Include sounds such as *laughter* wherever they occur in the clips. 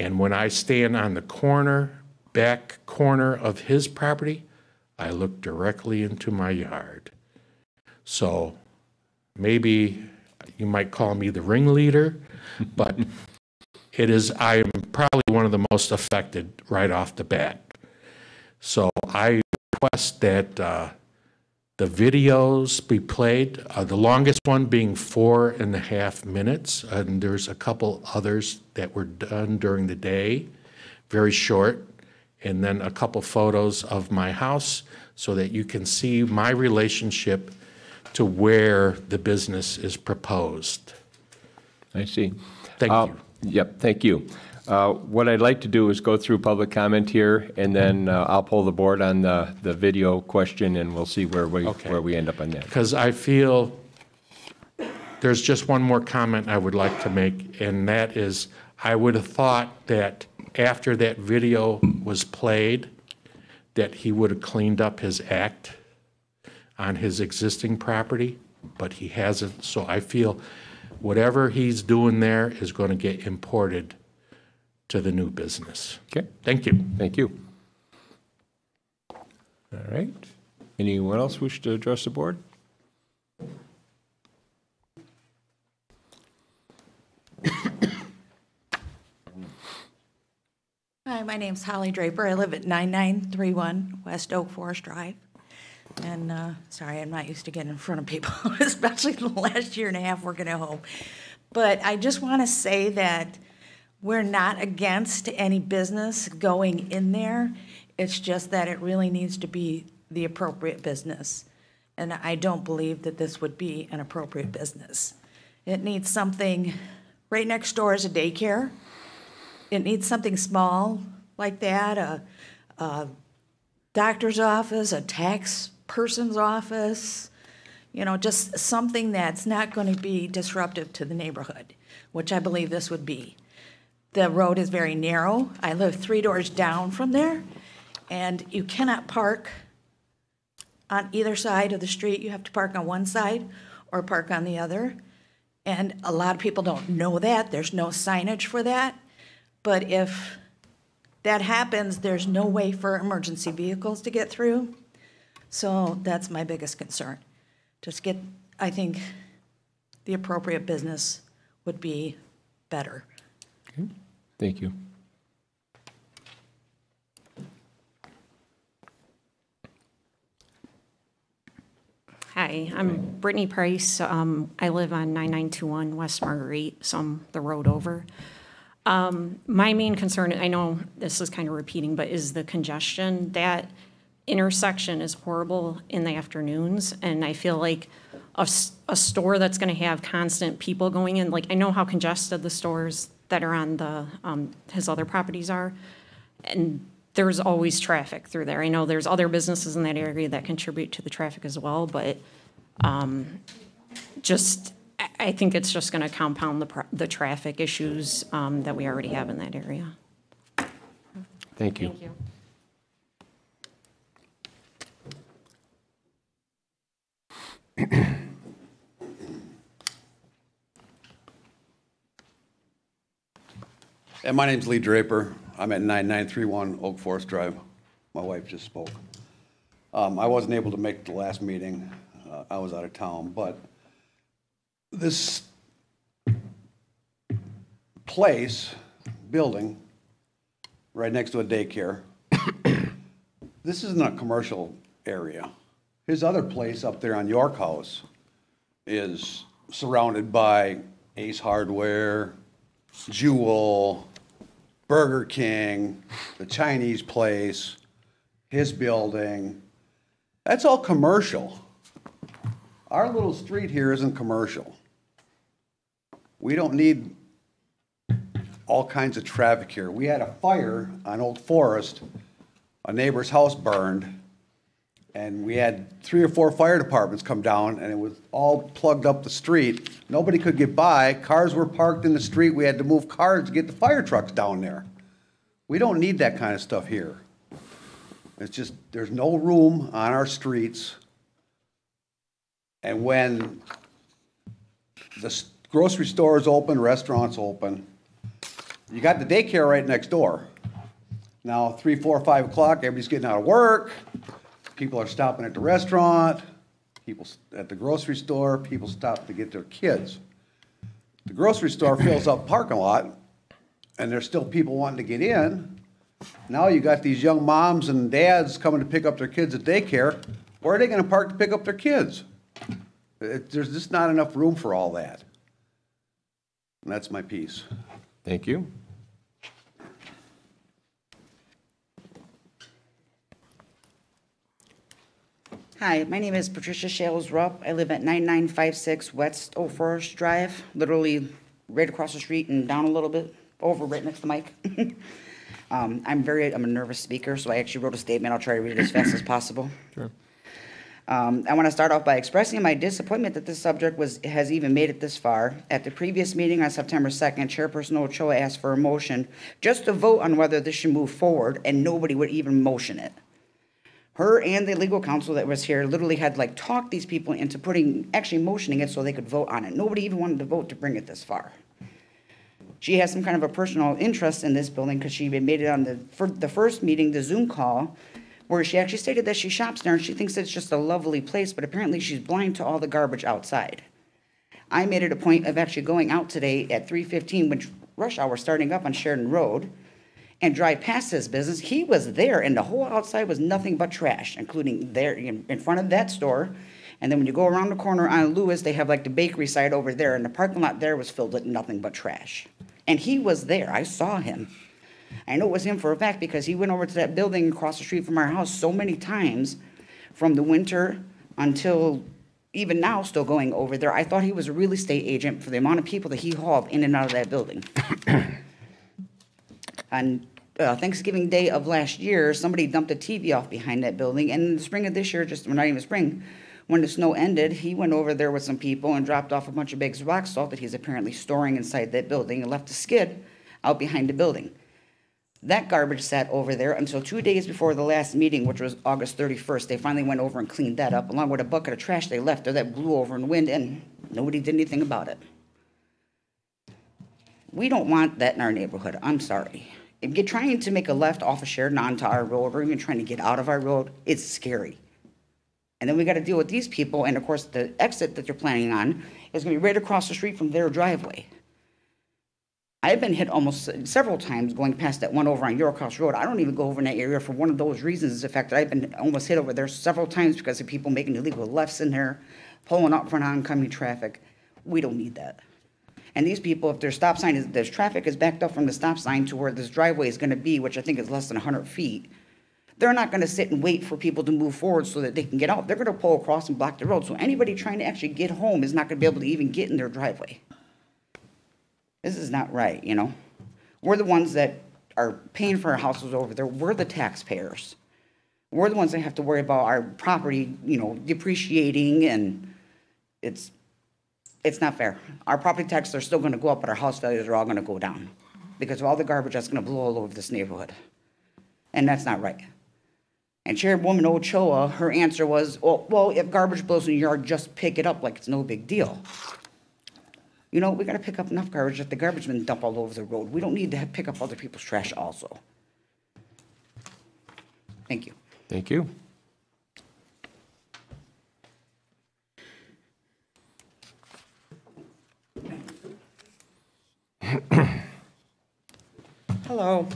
And when I stand on the corner, back corner of his property, I look directly into my yard. So maybe you might call me the ringleader, but it is, I am probably one of the most affected right off the bat. So I request that uh, the videos be played, uh, the longest one being four and a half minutes, and there's a couple others that were done during the day, very short, and then a couple photos of my house so that you can see my relationship to where the business is proposed. I see. Thank Uh, you. Yep, thank you. Uh, What I'd like to do is go through public comment here, and then uh, I'll pull the board on the, the video question, and we'll see where we, Okay. where we end up on that. Because I feel, there's just one more comment I would like to make, and that is, I would have thought that after that video was played, that he would have cleaned up his act on his existing property, but he hasn't. So I feel whatever he's doing there is going to get imported to the new business. Okay, Thank you. thank you. All right. Anyone else wish to address the board? Hi, my name's Holly Draper. I live at 9931 West Oak Forest Drive. And, uh, sorry, I'm not used to getting in front of people, *laughs* especially the last year and a half working at home. But I just want to say that we're not against any business going in there. It's just that it really needs to be the appropriate business. And I don't believe that this would be an appropriate business. It needs something, right next door is a daycare it needs something small like that, a, a doctor's office, a tax person's office, you know, just something that's not going to be disruptive to the neighborhood, which I believe this would be. The road is very narrow. I live three doors down from there, and you cannot park on either side of the street. You have to park on one side or park on the other. And a lot of people don't know that. There's no signage for that. But if that happens, there's no way for emergency vehicles to get through. So that's my biggest concern. Just get, I think the appropriate business would be better. Thank you. Hi, I'm Brittany Price. Um, I live on 9921 West Marguerite, so I'm the road over. Um, My main concern, I know this is kind of repeating, but is the congestion. That intersection is horrible in the afternoons, and I feel like a store that's going to have constant people going in, like, I know how congested the stores that are on the, um, his other properties are, and there's always traffic through there. I know there's other businesses in that area that contribute to the traffic as well, but um, just, I- I think it's just going to compound the, pro- the traffic issues um, that we already have in that area. Thank you. Thank you. *clears throat* And my name's Lee Draper. I'm at 9931 Oak Forest Drive. My wife just spoke. Um, I wasn't able to make the last meeting. Uh, I was out of town, but this place, building, right next to a daycare, *coughs* this isn't a commercial area. His other place up there on Yorkhouse is surrounded by Ace Hardware, Jewel, Burger King, the Chinese place, his building. That's all commercial. Our little street here isn't commercial. We don't need all kinds of traffic here. We had a fire on Oak Forest, a neighbor's house burned, and we had three or four fire departments come down, and it was all plugged up the street. Nobody could get by. Cars were parked in the street. We had to move cars to get the fire trucks down there. We don't need that kind of stuff here. It's just, there's no room on our streets. And when the grocery stores open, restaurants open, You got the daycare right next door. Now, three, four, five o'clock, everybody's getting out of work, people are stopping at the restaurant, people at the grocery store, people stop to get their kids. The grocery store fills up parking lot, and there's still people wanting to get in. Now you got these young moms and dads coming to pick up their kids at daycare. Where are they gonna park to pick up their kids? It, there's just not enough room for all that. And that's my piece. Thank you. Hi, my name is Patricia Shales Rupp. I live at 9956 West Oak Forest Drive, literally right across the street and down a little bit, over right next to Mike. *laughs* Um, I'm very, I'm a nervous speaker, so I actually wrote a statement. I'll try to read it as fast as possible. Sure. Um, I want to start off by expressing my disappointment that this subject was, has even made it this far. At the previous meeting on September 2nd, Chairperson Ochoa asked for a motion just to vote on whether this should move forward, and nobody would even motion it her and the legal counsel that was here literally had like talked these people into putting, actually motioning it so they could vote on it. Nobody even wanted to vote to bring it this far. She has some kind of a personal interest in this building because she made it on the, for the first meeting, the Zoom call, where she actually stated that she shops there and she thinks it's just a lovely place, but apparently she's blind to all the garbage outside. I made it a point of actually going out today at three fifteen, which rush hour starting up on Sheridan Road, and drive past his business. He was there, and the whole outside was nothing but trash, including there in, in front of that store. And then when you go around the corner on Lewis, they have like the bakery side over there, and the parking lot there was filled with nothing but trash. And he was there. I saw him. I know it was him for a fact because he went over to that building across the street from our house so many times from the winter until even now, still going over there. I thought he was a real estate agent for the amount of people that he hauled in and out of that building. *coughs* On uh, Thanksgiving Day of last year, somebody dumped a TV off behind that building, and in the spring of this year, just, well, not even spring, when the snow ended, he went over there with some people and dropped off a bunch of bags of rock salt that he's apparently storing inside that building and left a skid out behind the building. That garbage sat over there until two days before the last meeting, which was August 31st. They finally went over and cleaned that up, along with a bucket of trash they left there that blew over in wind, and nobody did anything about it. We don't want that in our neighborhood. I'm sorry. If you're trying to make a left off of Sheridan onto our road, or even trying to get out of our road, it's scary. And then we got to deal with these people, and of course, the exit that they're planning on is going to be right across the street from their driveway. I've been hit almost several times going past that one over on Yorkhouse Road. I don't even go over in that area for one of those reasons, is the fact that I've been almost hit over there several times because of people making illegal lefts in there, pulling up for oncoming traffic. We don't need that. And these people, if their stop sign is, there's traffic is backed up from the stop sign to where this driveway is gonna be, which I think is less than hundred feet, they're not gonna sit and wait for people to move forward so that they can get out. They're gonna pull across and block the road. So anybody trying to actually get home is not gonna be able to even get in their driveway. This is not right, you know? We're the ones that are paying for our houses over there. We're the taxpayers. We're the ones that have to worry about our property, you know, depreciating and it's, it's not fair. Our property taxes are still gonna go up, but our house values are all gonna go down because of all the garbage that's gonna blow all over this neighborhood. And that's not right. And Chairwoman Ochoa, her answer was, well, well, if garbage blows in your yard, just pick it up like it's no big deal. You know, we gotta pick up enough garbage that the garbage men dump all over the road. We don't need to pick up other people's trash also. Thank you. Thank you. Hello.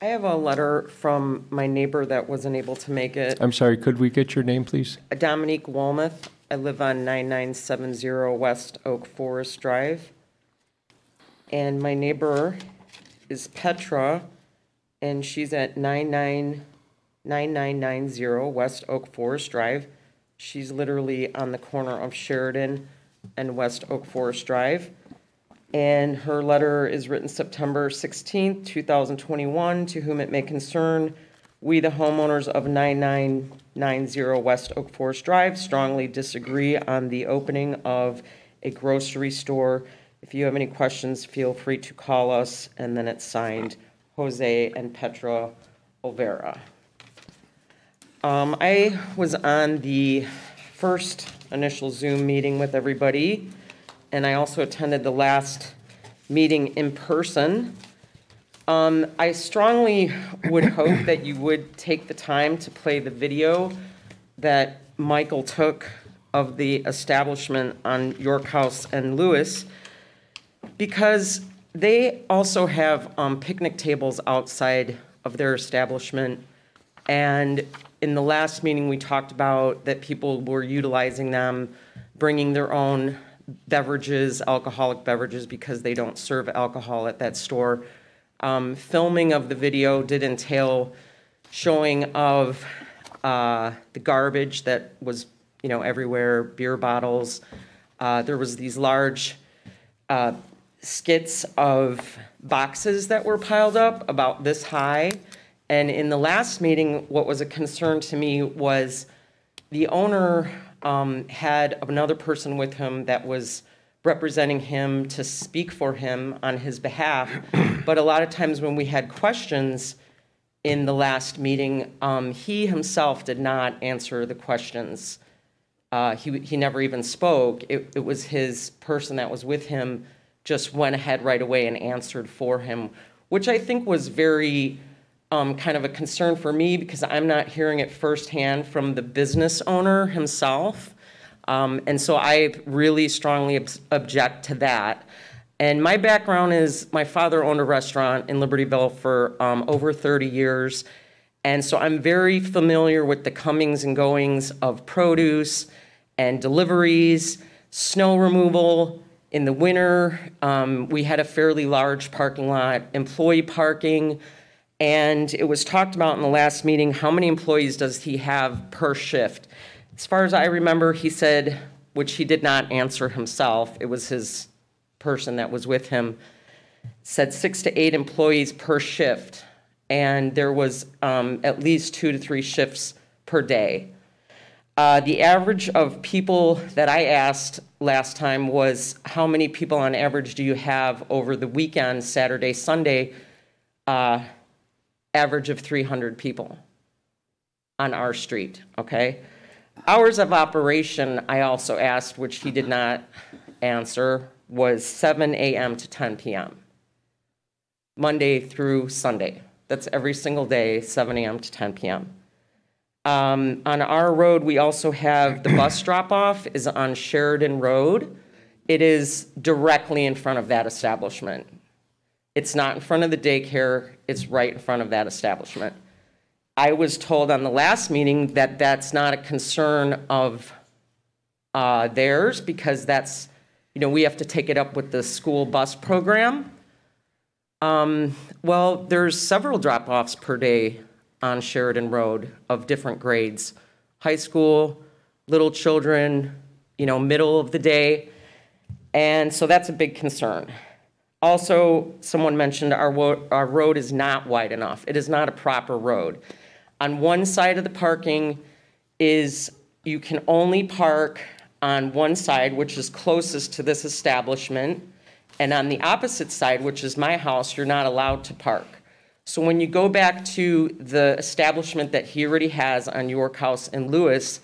I have a letter from my neighbor that wasn't able to make it. I'm sorry, could we get your name, please? Dominique Walmuth. I live on 9970 West Oak Forest Drive. And my neighbor is Petra, and she's at 999990 West Oak Forest Drive. She's literally on the corner of Sheridan and West Oak Forest Drive. And her letter is written September 16th, 2021, to whom it may concern. We, the homeowners of 9990 West Oak Forest Drive, strongly disagree on the opening of a grocery store. If you have any questions, feel free to call us, and then it's signed Jose and Petra Olvera. Um, I was on the first initial Zoom meeting with everybody, and I also attended the last meeting in person. Um, I strongly would hope that you would take the time to play the video that Michael took of the establishment on Yorkhouse and Lewis, because they also have um, picnic tables outside of their establishment. And in the last meeting, we talked about that people were utilizing them, bringing their own beverages, alcoholic beverages, because they don't serve alcohol at that store. Um, Filming of the video did entail showing of uh, the garbage that was, you know, everywhere, beer bottles. Uh, There was these large uh, skits of boxes that were piled up about this high. And in the last meeting, what was a concern to me was the owner um, had another person with him that was representing him to speak for him on his behalf. *clears throat* But a lot of times when we had questions in the last meeting, um, he himself did not answer the questions. Uh, he, he never even spoke. It, it was his person that was with him just went ahead right away and answered for him, which I think was very um, kind of a concern for me because I'm not hearing it firsthand from the business owner himself. Um, and so I really strongly ob- object to that. And my background is my father owned a restaurant in Libertyville for um, over 30 years. And so I'm very familiar with the comings and goings of produce and deliveries, snow removal. In the winter, um, we had a fairly large parking lot, employee parking. And it was talked about in the last meeting, how many employees does he have per shift? As far as I remember, he said, which he did not answer himself, it was his person that was with him, said six to eight employees per shift. And there was um, at least two to three shifts per day. Uh, The average of people that I asked last time was, how many people on average do you have over the weekend, Saturday, Sunday? Uh, Average of 300 people on our street, okay? Hours of operation, I also asked, which he did not answer, was 7 AM to 10 PM. Monday through Sunday. That's every single day, 7 AM to 10 PM. Um, On our road, we also have, the bus *clears throat* drop-off is on Sheridan Road. It is directly in front of that establishment. It's not in front of the daycare, it's right in front of that establishment. I was told on the last meeting that that's not a concern of uh, theirs because that's, you know, we have to take it up with the school bus program. Um, Well, there's several drop-offs per day on Sheridan Road of different grades. High school, little children, you know, middle of the day. And so that's a big concern. Also, someone mentioned our, our road is not wide enough. It is not a proper road. On one side of the parking is, you can only park on one side, which is closest to this establishment. And on the opposite side, which is my house, you're not allowed to park. So when you go back to the establishment that he already has on Yorkhouse and Lewis,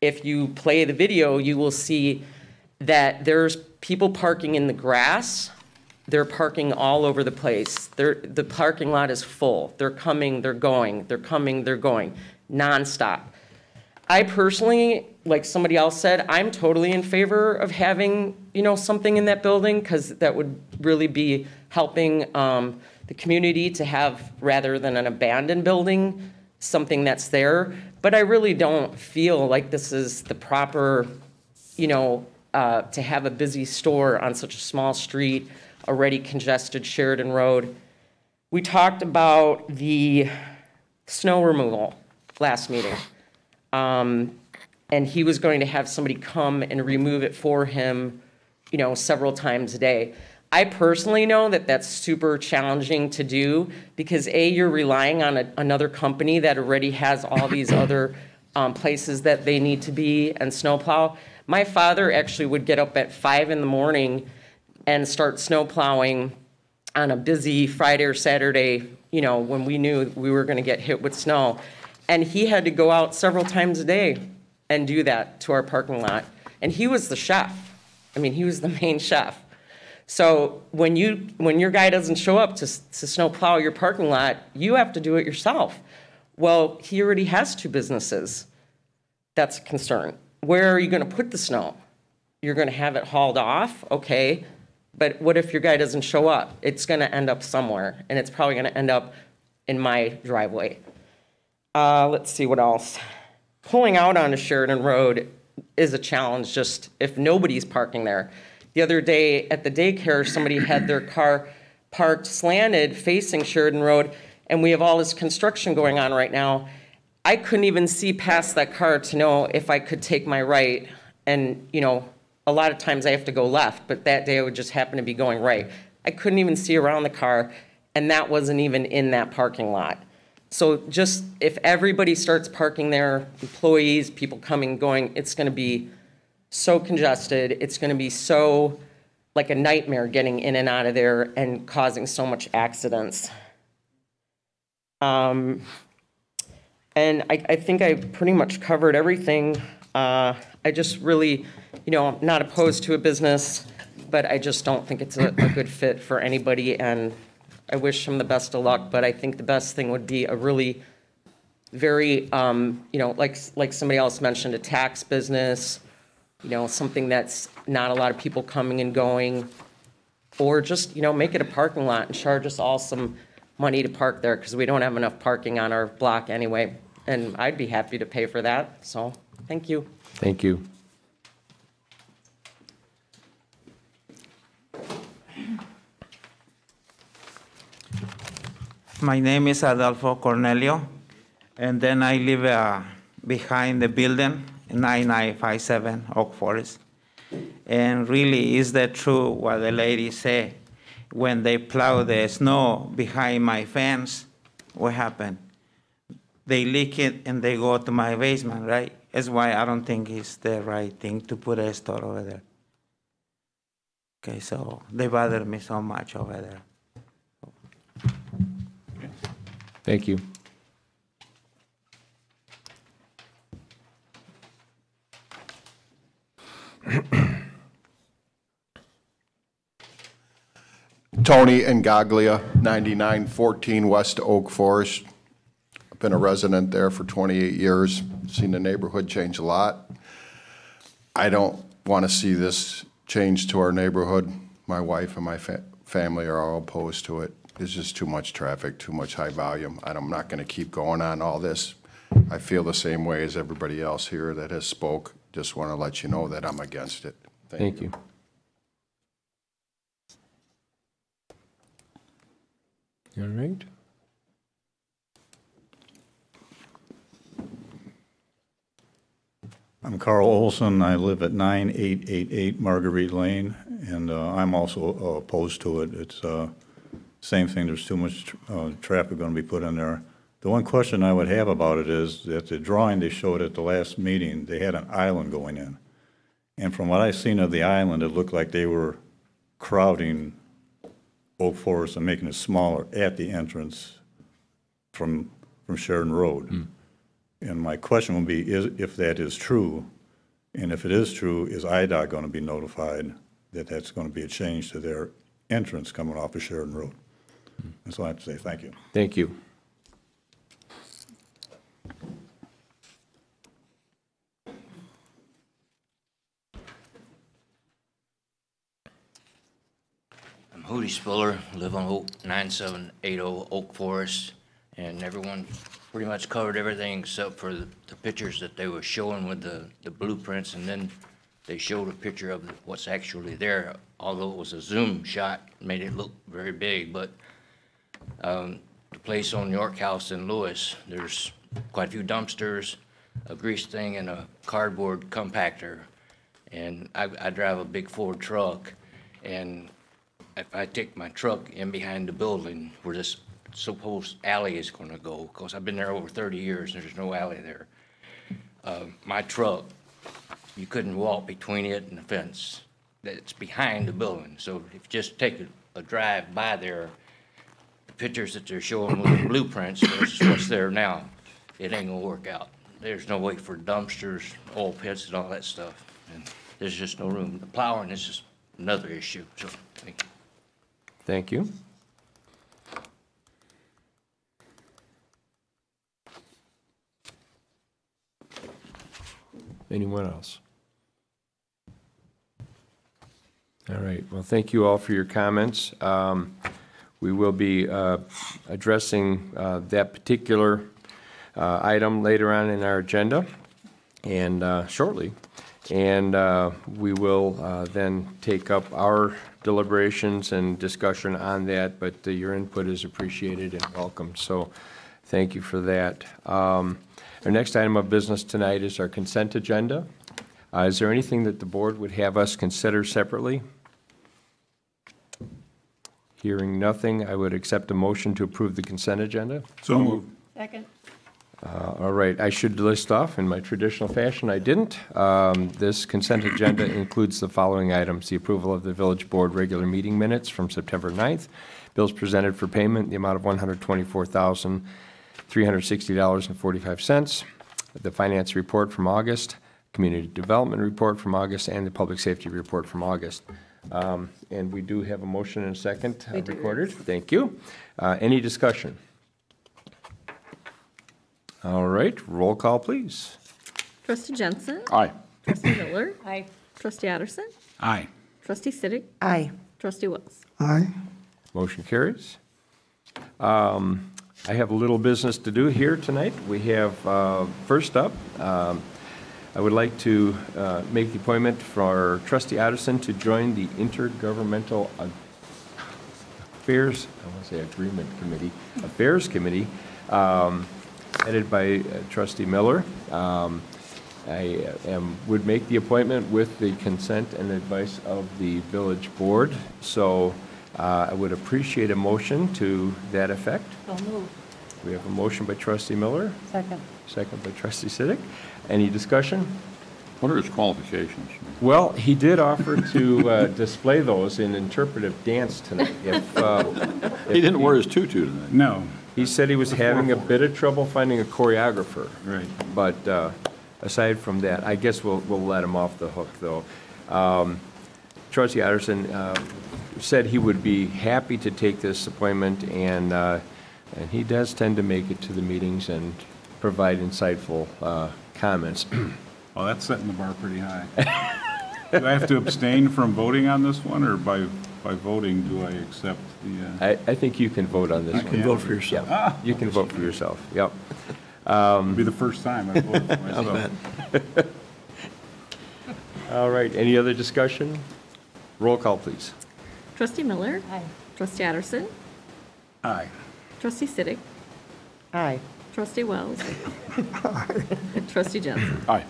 if you play the video, you will see that there's people parking in the grass. They're parking all over the place. They're, the parking lot is full. They're coming, they're going, they're coming, they're going, nonstop. I personally, like somebody else said, I'm totally in favor of having, you know, something in that building because that would really be helping um, the community to have, rather than an abandoned building, something that's there. But I really don't feel like this is the proper, you know, uh, to have a busy store on such a small street, already congested Sheridan Road. We talked about the snow removal last meeting. Um, And he was going to have somebody come and remove it for him, you know, several times a day. I personally know that that's super challenging to do because A, you're relying on a- another company that already has all these *coughs* other um, places that they need to be and snowplow. My father actually would get up at five in the morning and start snow plowing on a busy Friday or Saturday, you know, when we knew we were going to get hit with snow. And he had to go out several times a day and do that to our parking lot. And he was the chef. I mean, he was the *laughs* main chef. So when you, when your guy doesn't show up to, to snow plow your parking lot, you have to do it yourself. Well, he already has two businesses. That's a concern. Where are you gonna put the snow? You're gonna have it hauled off, okay, but what if your guy doesn't show up? It's gonna end up somewhere, and it's probably gonna end up in my driveway. Uh, let's see what else. Pulling out onto Sheridan Road is a challenge, just if nobody's parking there. The other day at the daycare, somebody had their car parked slanted facing Sheridan Road, and we have all this construction going on right now. I couldn't even see past that car to know if I could take my right. And, you know, a lot of times I have to go left, but that day I would just happen to be going right. I couldn't even see around the car, and that wasn't even in that parking lot. So just, if everybody starts parking there, employees, people coming, going, it's gonna be so congested, it's gonna be so, like a nightmare getting in and out of there and causing so much accidents. Um, and I, I think I pretty much covered everything. Uh, I just really, you know, I'm not opposed to a business, but I just don't think it's a, a good fit for anybody, and I wish him the best of luck, but I think the best thing would be a really very, um, you know, like, like somebody else mentioned, a tax business, you know, something that's not a lot of people coming and going, or just, you know, make it a parking lot and charge us all some money to park there, because we don't have enough parking on our block anyway. And I'd be happy to pay for that, so, thank you. Thank you. My name is Adolfo Cornelio, and then I live uh, behind the building, 9957 Oak Forest. And really, is that true what the lady said? When they plow the snow behind my fence, what happened? They leak it and they go to my basement, right? That's why I don't think it's the right thing to put a store over there. Okay, so they bother me so much over there. Thank you. Tony Ngaglia, 9914 West Oak Forest. I've been a resident there for 28 years, seen the neighborhood change a lot. I don't want to see this change to our neighborhood. My wife and my fa- family are all opposed to it. There's just too much traffic, too much high volume. and I'm not going to keep going on all this. I feel the same way as everybody else here that has spoke. Just want to let you know that I'm against it. Thank you. All right. I'm Carl Olson. I live at 9888 Marguerite Lane, and uh, I'm also uh, opposed to it. It's uh, same thing, there's too much uh, traffic going to be put in there. The one question I would have about it is that the drawing they showed at the last meeting, they had an island going in. And from what I've seen of the island, it looked like they were crowding Oak Forest and making it smaller at the entrance from, from Sheridan Road. And my question would be, is, if that is true, and if it is true, is IDOT going to be notified that that's going to be a change to their entrance coming off of Sheridan Road? That's all I have to say. Thank you. Thank you. I'm Hootie Spiller, live on Oak, 9780 Oak Forest, and everyone pretty much covered everything except for the the pictures that they were showing with the the blueprints, and then they showed a picture of what's actually there, although it was a zoom shot, made it look very big, but um, the place on Yorkhouse in Lewis, there's quite a few dumpsters, a grease thing, and a cardboard compactor. And I, I drive a big Ford truck, and if I take my truck in behind the building where this supposed alley is gonna go, because I've been there over thirty years, and there's no alley there. Uh, my truck, you couldn't walk between it and the fence that's behind the building. So if you just take a, a drive by there, the pictures that they're showing with the blueprints versus what's there now, it ain't gonna work out. There's no way for dumpsters, oil pits and all that stuff. And there's just no room. The plowing is just another issue, so, thank you. Thank you. Anyone else? All right, well, thank you all for your comments. Um, We will be uh, addressing uh, that particular uh, item later on in our agenda and uh, shortly. And uh, we will uh, then take up our deliberations and discussion on that, but your input is appreciated and welcome, so thank you for that. Um, Our next item of business tonight is our consent agenda. Is there anything that the board would have us consider separately? Hearing nothing, I would accept a motion to approve the consent agenda. So moved. Second. Uh, All right, I should list off in my traditional fashion, I didn't. Um, This consent agenda includes the following items: the approval of the village board regular meeting minutes from September 9th, bills presented for payment, in the amount of $124,360.45, the finance report from August, community development report from August, and the public safety report from August. Um, And we do have a motion and a second uh, recorded. Thank you. Uh, Any discussion? All right, roll call, please. Trustee Jensen. Aye. Trustee Miller. Aye. Trustee Addison. Aye. Trustee Siddick. Aye. Trustee Wells. Aye. Motion carries. Um, I have a little business to do here tonight. We have, uh, first up, um, I would like to uh, make the appointment for trustee Addison to join the Intergovernmental Affairs, I want to say Agreement Committee, Affairs Committee, um, headed by uh, trustee Miller. Um, I uh, am, would make the appointment with the consent and advice of the village board. So uh, I would appreciate a motion to that effect. So moved. We have a motion by trustee Miller, Second. second by trustee Siddick. Any discussion? What are his qualifications? Well, he did offer to uh, display those in interpretive dance tonight. If, uh, He didn't wear his tutu tonight. No. He said he was having a bit of trouble finding a choreographer. Right. But uh, aside from that, I guess we'll, we'll let him off the hook, though. Um, Trustee Addison uh, said he would be happy to take this appointment, and, uh, and he does tend to make it to the meetings and provide insightful uh, comments. *clears throat* Well, that's setting the bar pretty high. *laughs* Do I have to abstain from voting on this one, or by, by voting, do I accept the, uh? I, I think you can vote on this one. can vote for yourself. Yeah, You can vote for yourself, yep. It'll be the first time I voted for *laughs* myself. *laughs* All right, any other discussion? Roll call, please. Trustee Miller. Aye. Trustee Addison. Aye. Trustee Siddick. Aye. Trustee Wells. And *laughs* Trustee Jensen. Aye.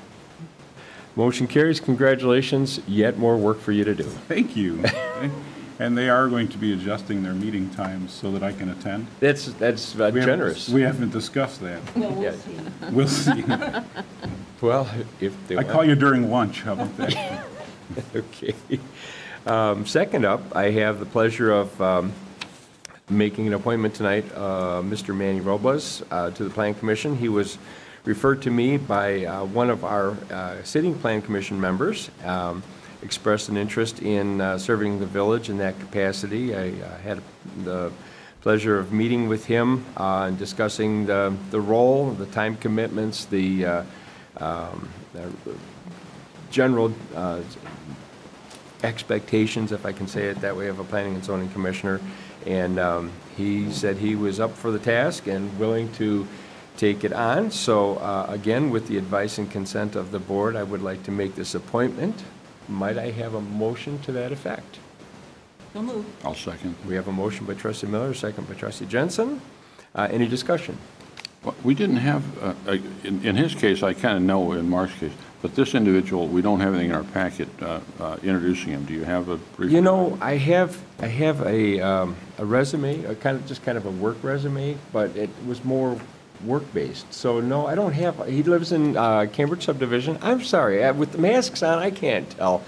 Motion carries. Congratulations. Yet more work for you to do. Thank you. *laughs* And they are going to be adjusting their meeting times so that I can attend. That's, that's uh, We haven't- generous. We haven't discussed that. Yeah. *laughs* We'll see. Well, if they I want. call you during lunch, how about that? Okay. Um, Second up, I have the pleasure of um, making an appointment tonight, uh, Mr. Manny Robles, uh, to the Plan Commission. He was referred to me by uh, one of our uh, sitting Plan Commission members, um, expressed an interest in uh, serving the village in that capacity. I uh, had the pleasure of meeting with him and discussing the the role, the time commitments, the um, general expectations, if I can say it that way, of a planning and zoning commissioner. And um, he said he was up for the task and willing to take it on. So uh, again, with the advice and consent of the board, I would like to make this appointment. Might I have a motion to that effect? So moved. I'll second. We have a motion by trustee Miller, second by trustee Jensen. Uh, Any discussion? Well, We didn't have, uh, uh, in in his case, I kind of know in Mark's case, but this individual, we don't have anything in our packet uh, uh, introducing him. Do you have a brief? You know, I have, I have a, um, a resume, a kind of, just kind of a work resume, but it was more work-based. So no, I don't have, he lives in uh, Cambridge subdivision. I'm sorry, I- with the masks on, I can't tell.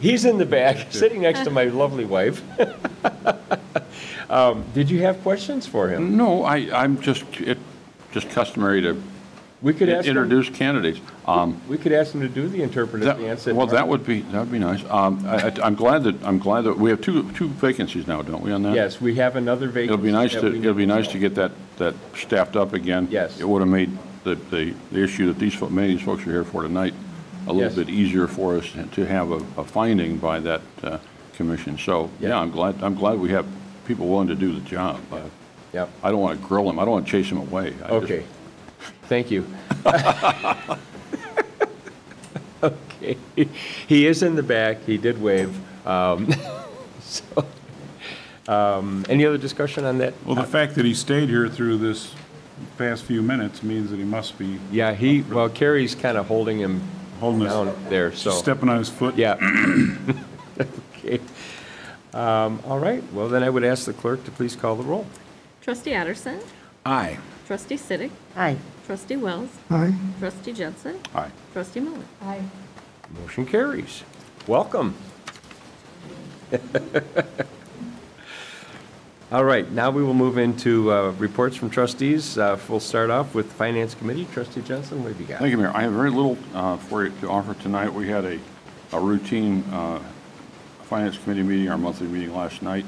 He's in the back, sitting next to my lovely wife. *laughs* Um, Did you have questions for him? No, I, I'm just, it, just customary to We could ask them- introduce candidates. Um, We could ask them to do the interpretive That- dance. at Well, that would be, that'd be nice. Um, I, I- I'm glad that, I'm glad that, we have two, two vacancies now, don't we, on that? Yes, we have another vacancy. It'll be nice that to, we it'll be need nice to get that, that staffed up again. Yes. It would have made the, the, the issue that these, fo- many of these folks are here for tonight a little Yes. bit easier for us to have a, a finding by that, uh, commission. So, Yeah. yeah, I'm glad, I'm glad we have people willing to do the job. Uh, Yep. I don't want to grill them, I don't want to chase them away. I just- Okay, thank you. *laughs* Okay, he is in the back, he did wave. Um, *laughs* so, um, Any other discussion on that? Well, the fact that he stayed here through this past few minutes means that he must be Yeah, he, well, Kerry's kind of holding him holding his, down there, so. stepping on his foot. Yeah. *coughs* Okay. Um, All right, well, then I would ask the clerk to please call the roll. Trustee Addison. Aye. Trustee Siddick. Aye. Trustee Wells. Aye. Trustee Jensen. Aye. Trustee Miller. Aye. Motion carries. Welcome. *laughs* All right, now we will move into uh, reports from trustees. Uh, We'll start off with Finance Committee. Trustee Jensen, what have you got? Thank you, Mayor. I have very little uh, for you to offer tonight. We had a, a routine uh, Finance Committee meeting, our monthly meeting last night,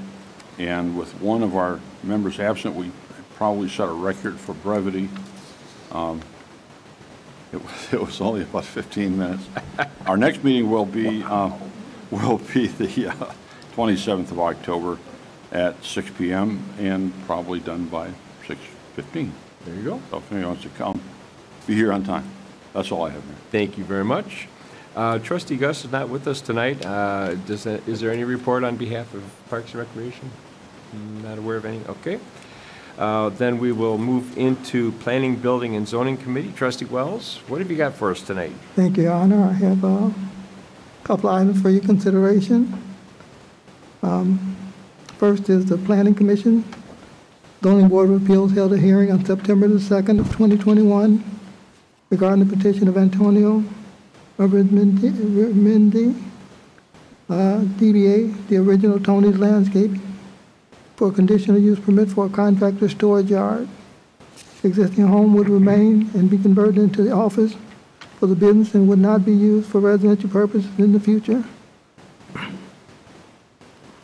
and with one of our members absent, we probably set a record for brevity. Um, It was, *laughs* it was only about 15 minutes. *laughs* Our next meeting will be, uh, *laughs* will be the uh, 27th of October at 6 PM and probably done by 6:15. There you go. So if anyone wants to come, be here on time. That's all I have, Mayor. Thank you very much. Uh, Trustee Gus is not with us tonight. Uh, Does, that- is there any report on behalf of Parks and Recreation? Not aware of any? Okay. Uh, Then we will move into Planning, Building, and Zoning Committee. Trustee Wells, what have you got for us tonight? Thank you, Your Honor. I have a couple items for your consideration. Um, First is the Planning Commission. Zoning Board of Appeals held a hearing on September the 2nd of 2021 regarding the petition of Antonio Urbanmendi, Urbanmendi, uh, DBA, the original Tony's Landscape, for a conditional use permit for a contractor storage yard. Existing home would remain and be converted into the office for the business and would not be used for residential purposes in the future.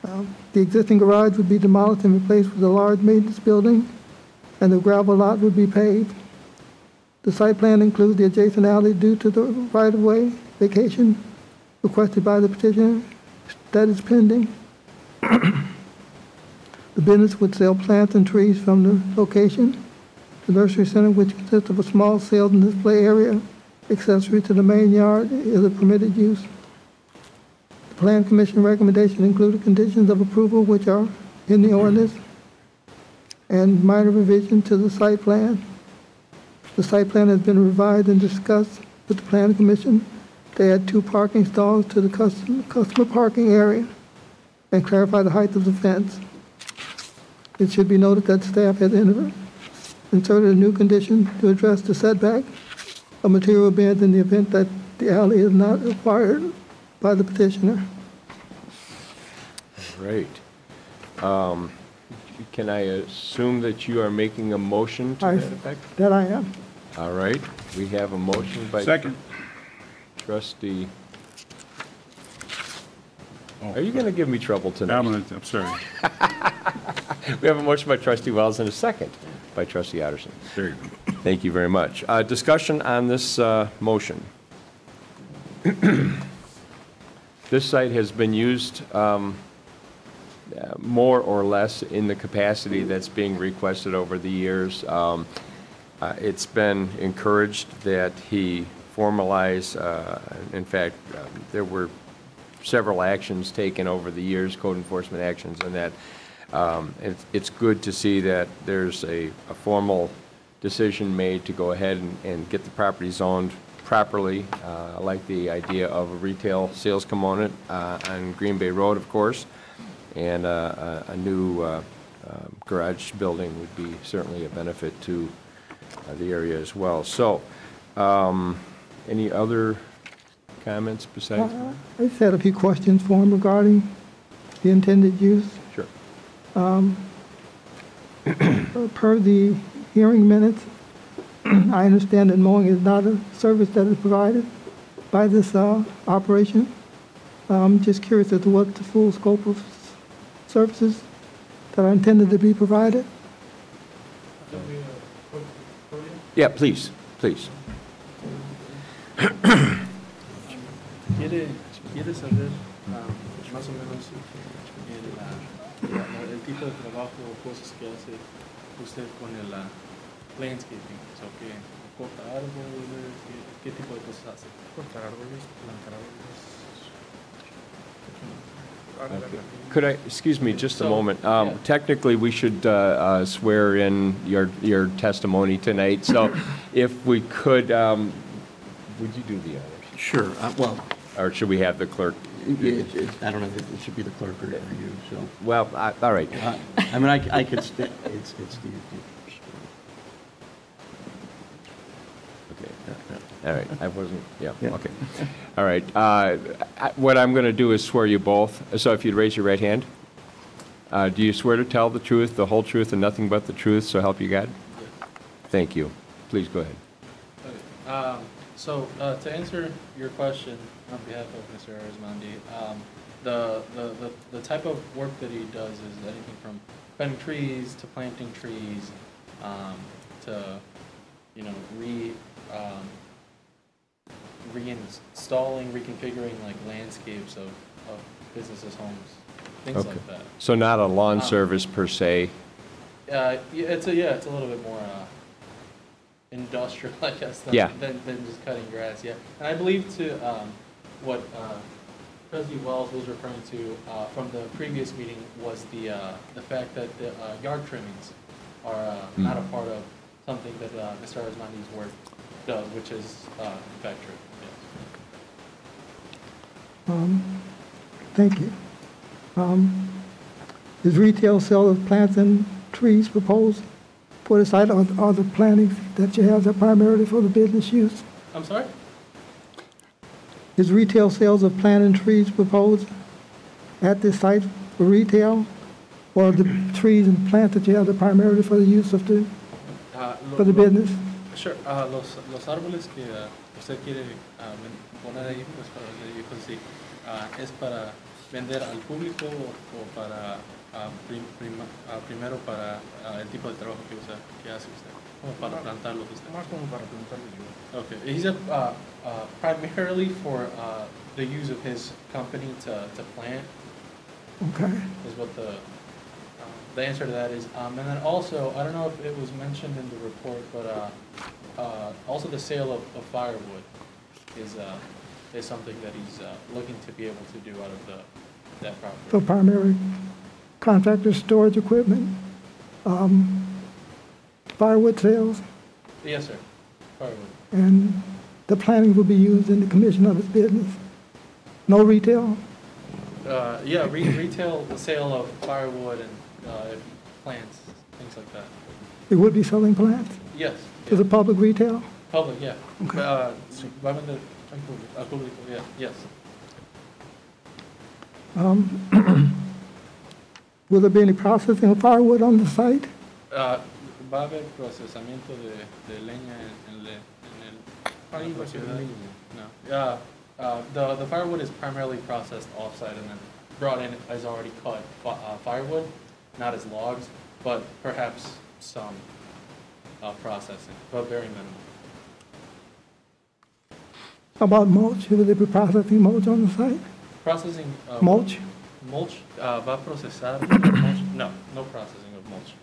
Um, The existing garage would be demolished and replaced with a large maintenance building, and the gravel lot would be paved. The site plan includes the adjacent alley due to the right-of-way vacation requested by the petitioner that is pending. *clears throat* The business would sell plants and trees from the location. The nursery center, which consists of a small sales and display area accessory to the main yard, is a permitted use. The Plan Commission recommendation included conditions of approval which are in the ordinance and minor revision to the site plan. The site plan has been revised and discussed with the Plan Commission to add two parking stalls to the custom- customer parking area and clarify the height of the fence. It should be noted that staff has inter- inserted a new condition to address the setback of material bins in the event that the alley is not acquired by the petitioner. Great. Um, Can I assume that you are making a motion to I- that effect? That I am. All right, we have a motion by. Second. Trustee. Are you going to give me trouble tonight? I'm gonna, I'm sorry. *laughs* We have a motion by trustee Wells and a second by trustee Addison. There you go. Thank you very much. Uh, Discussion on this uh, motion. *clears throat* This site has been used um, uh, more or less in the capacity that's being requested over the years. Um, uh, It's been encouraged that he formalize, uh, in fact, um, there were several actions taken over the years, code enforcement actions, and that um, it's- it's good to see that there's a a formal decision made to go ahead and- and get the property zoned properly. Uh, I like the idea of a retail sales component uh, on Green Bay Road, of course, and uh, a a new uh, um, garage building would be certainly a benefit to uh, the area as well. So, um, any other comments besides? Uh, I just had a few questions for him regarding the intended use. Sure. Um, *clears throat* Per the hearing minutes, *clears throat* I understand that mowing is not a service that is provided by this uh, operation. I'm just curious as to what the full scope of services that are intended to be provided. Yeah, please, please. *clears throat* quiere, quiere saber ah, más o menos el, la- la- el tipo de trabajo o cosas que hace usted con el ah, landscaping, o sea, que corta árboles, qué, qué tipo de cosas hace. Cortar árboles, plantar árboles. Could I, excuse me, just a moment. Um, yeah. Technically, we should uh, uh, swear in your, your testimony tonight, so *coughs* if we could, um, would you do the honors? Sure, uh, well, Or should we have the clerk? it- it- I don't know, it should be the clerk or or you, so. Well, I- all right. Uh, I mean, I I could, sta- it's, it's the, Okay. All right, I wasn't, yeah, Yeah. okay. All right, uh, I- what I'm going to do is swear you both, so if you'd raise your right hand. Uh, Do you swear to tell the truth, the whole truth, and nothing but the truth, so help you God? Thank you. Please go ahead. Okay. Um, so, uh, to answer your question on behalf of Mr. Arizmendi, um, the, the, the, the type of work that he does is anything from cutting trees to planting trees, um, to, you know, re, um, reinstalling, reconfiguring like landscapes of, of businesses, homes, things Okay. like that. So not a lawn Um, service per se? Uh, yeah, it's a, yeah, it's a little bit more, uh, industrial, I guess, than, Yeah. than, than just cutting grass, yeah. And I believe to, um, what, uh, President Wells was referring to, uh, from the previous meeting was the, uh, the fact that the, uh, yard trimmings are, uh, Hmm. not a part of something that, uh, Mr. Arizmendi's work does, which is, uh, in fact true, yes. Um, Thank you. Um, Is retail sale of plants and trees proposed for the site, or are the plantings that you have that primarily for the business use? I'm sorry? Is retail sales of plant and trees proposed at this site for retail? Or the trees and plants that you have are primarily for the use of the, Uh, lo- for the lo- business? Sure, ah, los, los árboles que ah, usted quiere ah, poner ahí, pues para sí, ah, es para vender al público o, o para ah, prim- prima- ah, primero para ah, el tipo de trabajo que usa, que hace usted, como para plantarlos usted. Más como para plantarlos yo. Okay, he said uh, uh, primarily for uh, the use of his company to, to plant Okay. is what the, um, the answer to that is. Um, and then also, I don't know if it was mentioned in the report, but, uh, uh, also the sale of, of firewood is, uh, is something that he's, uh, looking to be able to do out of the, that property. For primary contractor storage equipment, um, firewood sales, Yes, sir, firewood. and the planning will be used in the commission of its business. No retail? Uh, yeah, re- retail, the sale of firewood and, uh, plants, things like that. It would be selling plants? Yes, To the public retail? public, yeah. Uh, va a vender al público, al público, yeah, yes. Um, *clears throat* *clears throat* Will there be any processing of firewood on the site? Ah, va a haber procesamiento de, de leña en, en, le- en el. Ahí va a ser propiedad? leña. No. Yeah, uh, the, the firewood is primarily processed off-site and then brought in as already cut uh, firewood, not as logs, but perhaps some uh, processing, but very minimal. How about mulch? Will there be processing mulch on the site? Processing. uh, Mulch? Mulch, uh, va a procesar *coughs* mulch? No, no processing of mulch.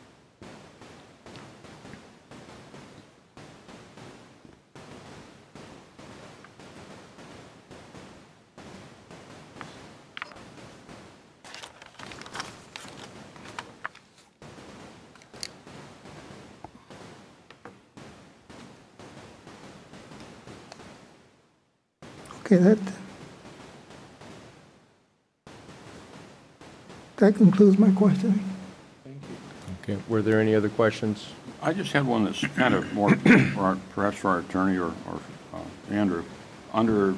Okay, that, that concludes my questioning. Okay, were there any other questions? I just had one that's kind of more, for our- perhaps for our attorney or, or uh, Andrew. Under,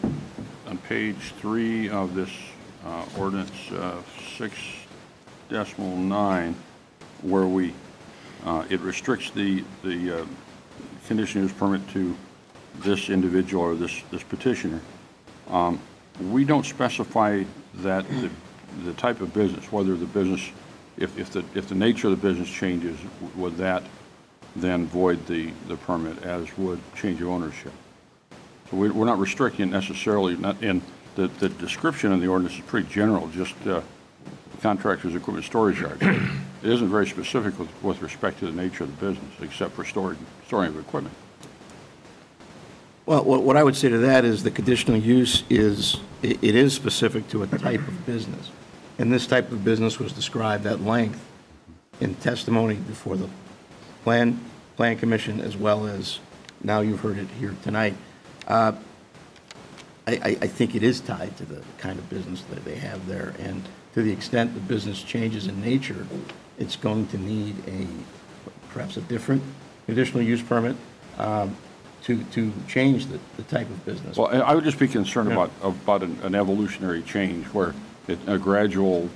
on page three of this uh, ordinance, uh, six decimal nine, where we, uh, it restricts the, the uh, conditional use permit to this individual or this, this petitioner, um, we don't specify that the, the type of business, whether the business, if, if the, if the nature of the business changes, would that then void the, the permit as would change of ownership? So we, we're not restricting necessarily, not, and the, the description in the ordinance is pretty general, just, uh, contractors, equipment, storage yard. It isn't very specific with, with respect to the nature of the business, except for storage, storing of equipment. Well, what what I would say to that is the conditional use is, it is specific to a type of business. And this type of business was described at length in testimony before the Plan, Plan Commission, as well as now you've heard it here tonight. Uh, I, I, I think it is tied to the kind of business that they have there. And to the extent the business changes in nature, it's going to need a, perhaps a different conditional use permit um, to, to change the, the type of business. Well, I would just be concerned about, about an an evolutionary change where a gradual,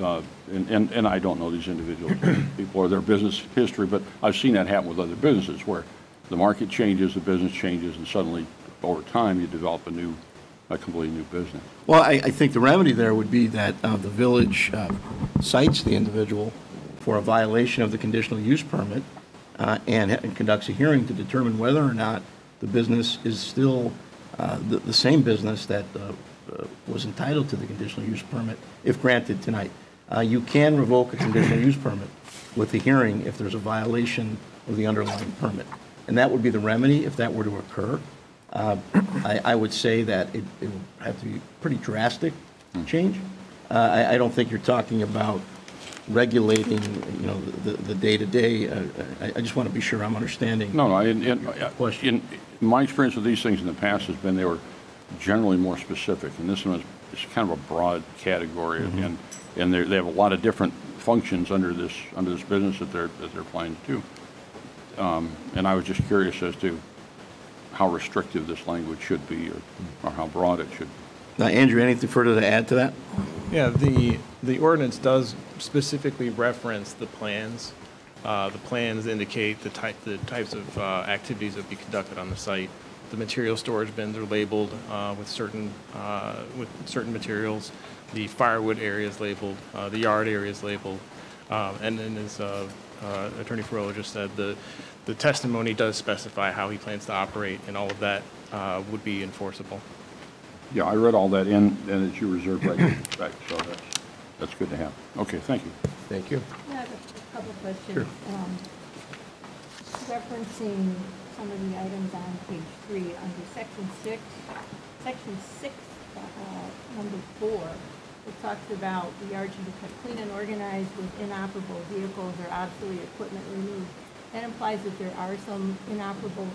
uh, and, and and I don't know these individual people or their business history, but I've seen that happen with other businesses where the market changes, the business changes, and suddenly, over time, you develop a new, a completely new business. Well, I, I think the remedy there would be that uh, the village uh, cites the individual for a violation of the conditional use permit uh, and and conducts a hearing to determine whether or not the business is still uh, the, the same business that uh, was entitled to the conditional use permit if granted tonight. Uh, You can revoke a conditional use permit with the hearing if there's a violation of the underlying permit. And that would be the remedy if that were to occur. Uh, I, I would say that it, it would have to be pretty drastic change. Uh, I, I don't think you're talking about regulating, you know, the, the day-to-day. Uh, I, I just want to be sure I'm understanding. No, no, in, in, in my experience with these things in the past has been they were generally more specific, and this one is, is kind of a broad category, Mhm. and, and they, they have a lot of different functions under this, under this business that they're, that they're applying to. Um, and I was just curious as to how restrictive this language should be, or, or how broad it should be. Now, Andrew, anything further to add to that? Yeah, the, the ordinance does specifically reference the plans. Uh, The plans indicate the type, the types of uh, activities that will be conducted on the site. The material storage bins are labeled uh, with certain, uh, with certain materials. The firewood area is labeled, uh, the yard area is labeled. Um, And then as uh, uh, Attorney Ferrell just said, the, the testimony does specify how he plans to operate, and all of that uh, would be enforceable. Yeah, I read all that in, and it's your reserve right to inspect, so that's, that's good to have. Okay, thank you. Thank you. I have a couple of questions. Sure. Um, Referencing some of the items on page three, under section six, section six, uh, number four, it talks about the yard should be kept clean and organized with inoperable vehicles or obsolete equipment removed. That implies that there are some inoperable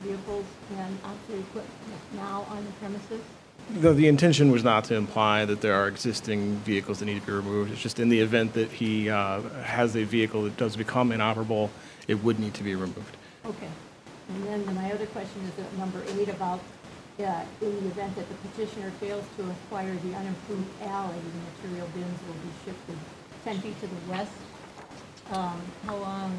vehicles and obsolete equipment now on the premises? The, the intention was not to imply that there are existing vehicles that need to be removed. It's just in the event that he uh, has a vehicle that does become inoperable, it would need to be removed. Okay. And then my other question is at number eight about, uh, in the event that the petitioner fails to acquire the unimproved alley, the material bins will be shifted ten feet to the west. Um, How long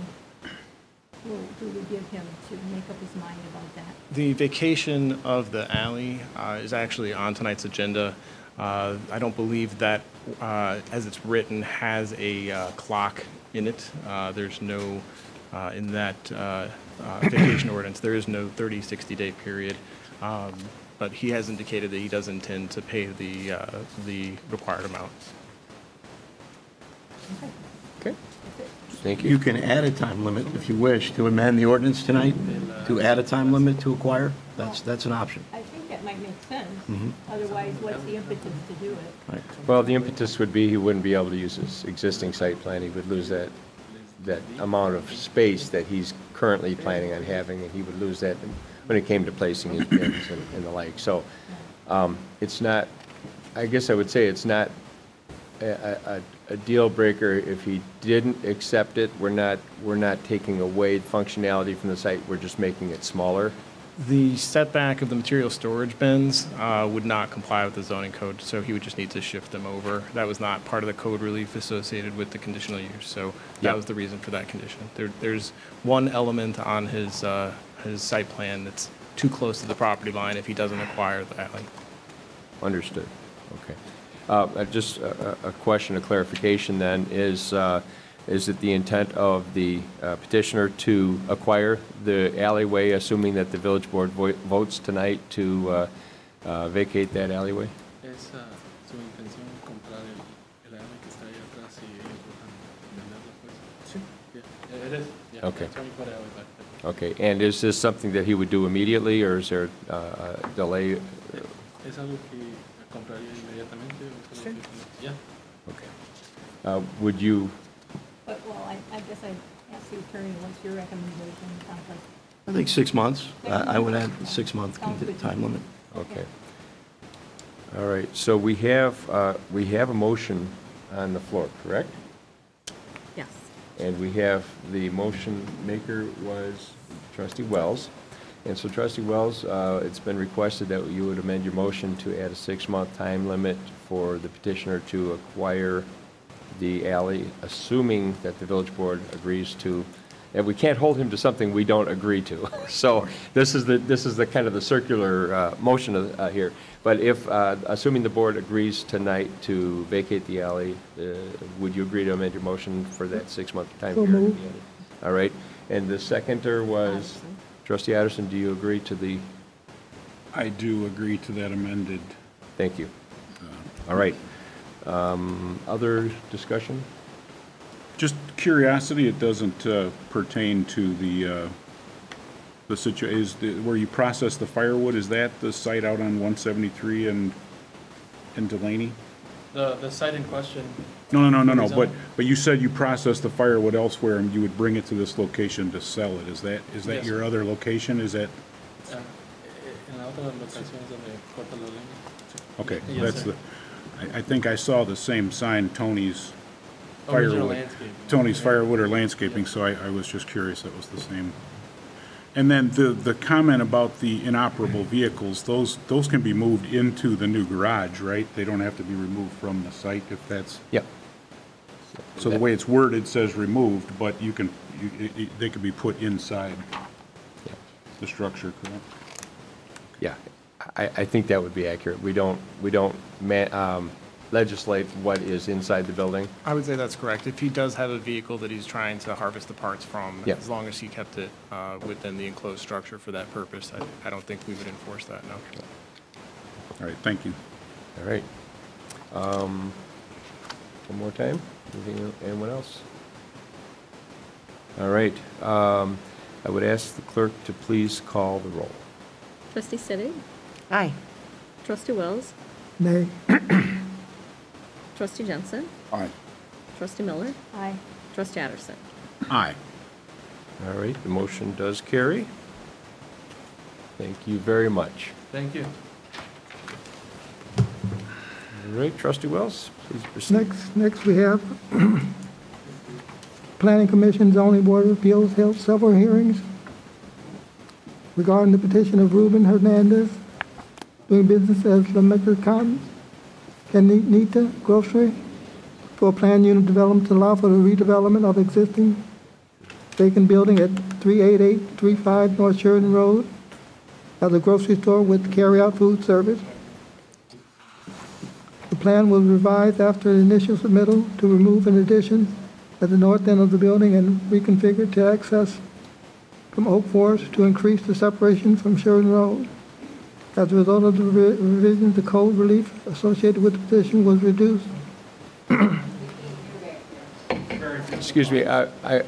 will, do we give him to make up his mind about that? The vacation of the alley uh, is actually on tonight's agenda. Uh, I don't believe that, uh, as it's written, has a uh, clock in it. Uh, There's no, uh, in that uh, uh, vacation ordinance, there is no 30, 60-day period. Um, But he has indicated that he does intend to pay the, uh, the required amount. Okay. Thank You You can add a time limit if you wish to amend the ordinance tonight, to add a time limit to acquire. That's, that's an option. I think that might make sense. Mhm. Otherwise, what's the impetus to do it? Well, the impetus would be he wouldn't be able to use his existing site plan. He would lose that, that amount of space that he's currently planning on having, and he would lose that when it came to placing his bins and and the like. So um, it's not, I guess I would say it's not a, a, a deal breaker if he didn't accept it. We're not, we're not taking away functionality from the site, we're just making it smaller. The setback of the material storage bins uh, would not comply with the zoning code, so he would just need to shift them over. That was not part of the code relief associated with the conditional use, so that Yep. was the reason for that condition. There, there's one element on his, uh, his site plan that's too close to the property line if he doesn't acquire the alley. Understood. Okay. Uh, uh, Just a a- a question, a clarification then, is, uh, is it the intent of the uh, petitioner to acquire the alleyway, assuming that the village board vo- votes tonight to uh, uh, vacate that alleyway? Es su intención comprar el, el área que está ahí atrás y ellos van venderla, pues. Sí. Yeah, it is. Yeah, Okay. 24 hours back there. Okay, and is this something that he would do immediately, or is there uh, a delay? ¿Es algo que compraría inmediatamente? o es algo que- Yeah. Okay. Uh, Would you, But, well, I, I guess I'd ask the attorney, what's your recommendation, Council? I think six months. I I would add six-month Sounds good. time limit. okay. All right, so we have, uh, we have a motion on the floor, correct? Yes. And we have, the motion maker was trustee Wells. And so trustee Wells, uh, it's been requested that you would amend your motion to add a six-month time limit for the petitioner to acquire the alley, assuming that the village board agrees to, and we can't hold him to something we don't agree to. *laughs* So this is the, this is the kind of the circular uh, motion uh, here. But if, uh, assuming the board agrees tonight to vacate the alley, uh, would you agree to amend your motion for that six-month time So period? moved. All right, and the seconder was, trustee Addison, do you agree to the, I do agree to that amended. thank you. All right. Um, Other discussion? Just curiosity, it doesn't uh, pertain to the, uh, the situ, is, the- where you process the firewood, is that the site out on 173 and, and Delany? The, the site in question. No, no, no, no, no, but, but you said you process the firewood elsewhere and you would bring it to this location to sell it. Is that, is that Yes. your other location? Is that, en la otra locación es donde corta la leña. Okay, Yes, that's sir. the, I, I think I saw the same sign, Tony's oh, Original firewood. landscape. Tony's Yeah. firewood or landscaping, so I, I was just curious that was the same. And then the, the comment about the inoperable vehicles, those, those can be moved into the new garage, right? They don't have to be removed from the site if that's, Yep. so the way it's worded says removed, but you can, you, it- it- they could be put inside the structure, correct? Yeah, I, I think that would be accurate. We don't, we don't ma- um, legislate what is inside the building. I would say that's correct. If he does have a vehicle that he's trying to harvest the parts from, Yeah. as long as he kept it uh, within the enclosed structure for that purpose, I, I don't think we would enforce that, no. All right, thank you. All right. Um, One more time? Anything, anyone else? All right. um, I would ask the clerk to please call the roll. Trustee Sittig? Aye. Trustee Wells? Nay. Trustee Jensen? Aye. Trustee Miller? Aye. Trustee Addison? Aye. All right, the motion does carry. Thank you very much. Thank you. All right, trustee Wells, please proceed. Next, next we have *clears throat* Planning Commission Zoning Board of Appeals held several hearings regarding the petition of Ruben Hernandez doing business as Lemaitre Cotton, Canita Grocery for a planned unit development to allow for the redevelopment of existing vacant building at 38835 North Sheridan Road as a grocery store with carry-out food service. The plan was revised after the initial submittal to remove an addition at the north end of the building and reconfigured to access from Oak Forest to increase the separation from Sheridan Road. As a result of the revi- revision, the code relief associated with the petition was reduced. Excuse me, I, I,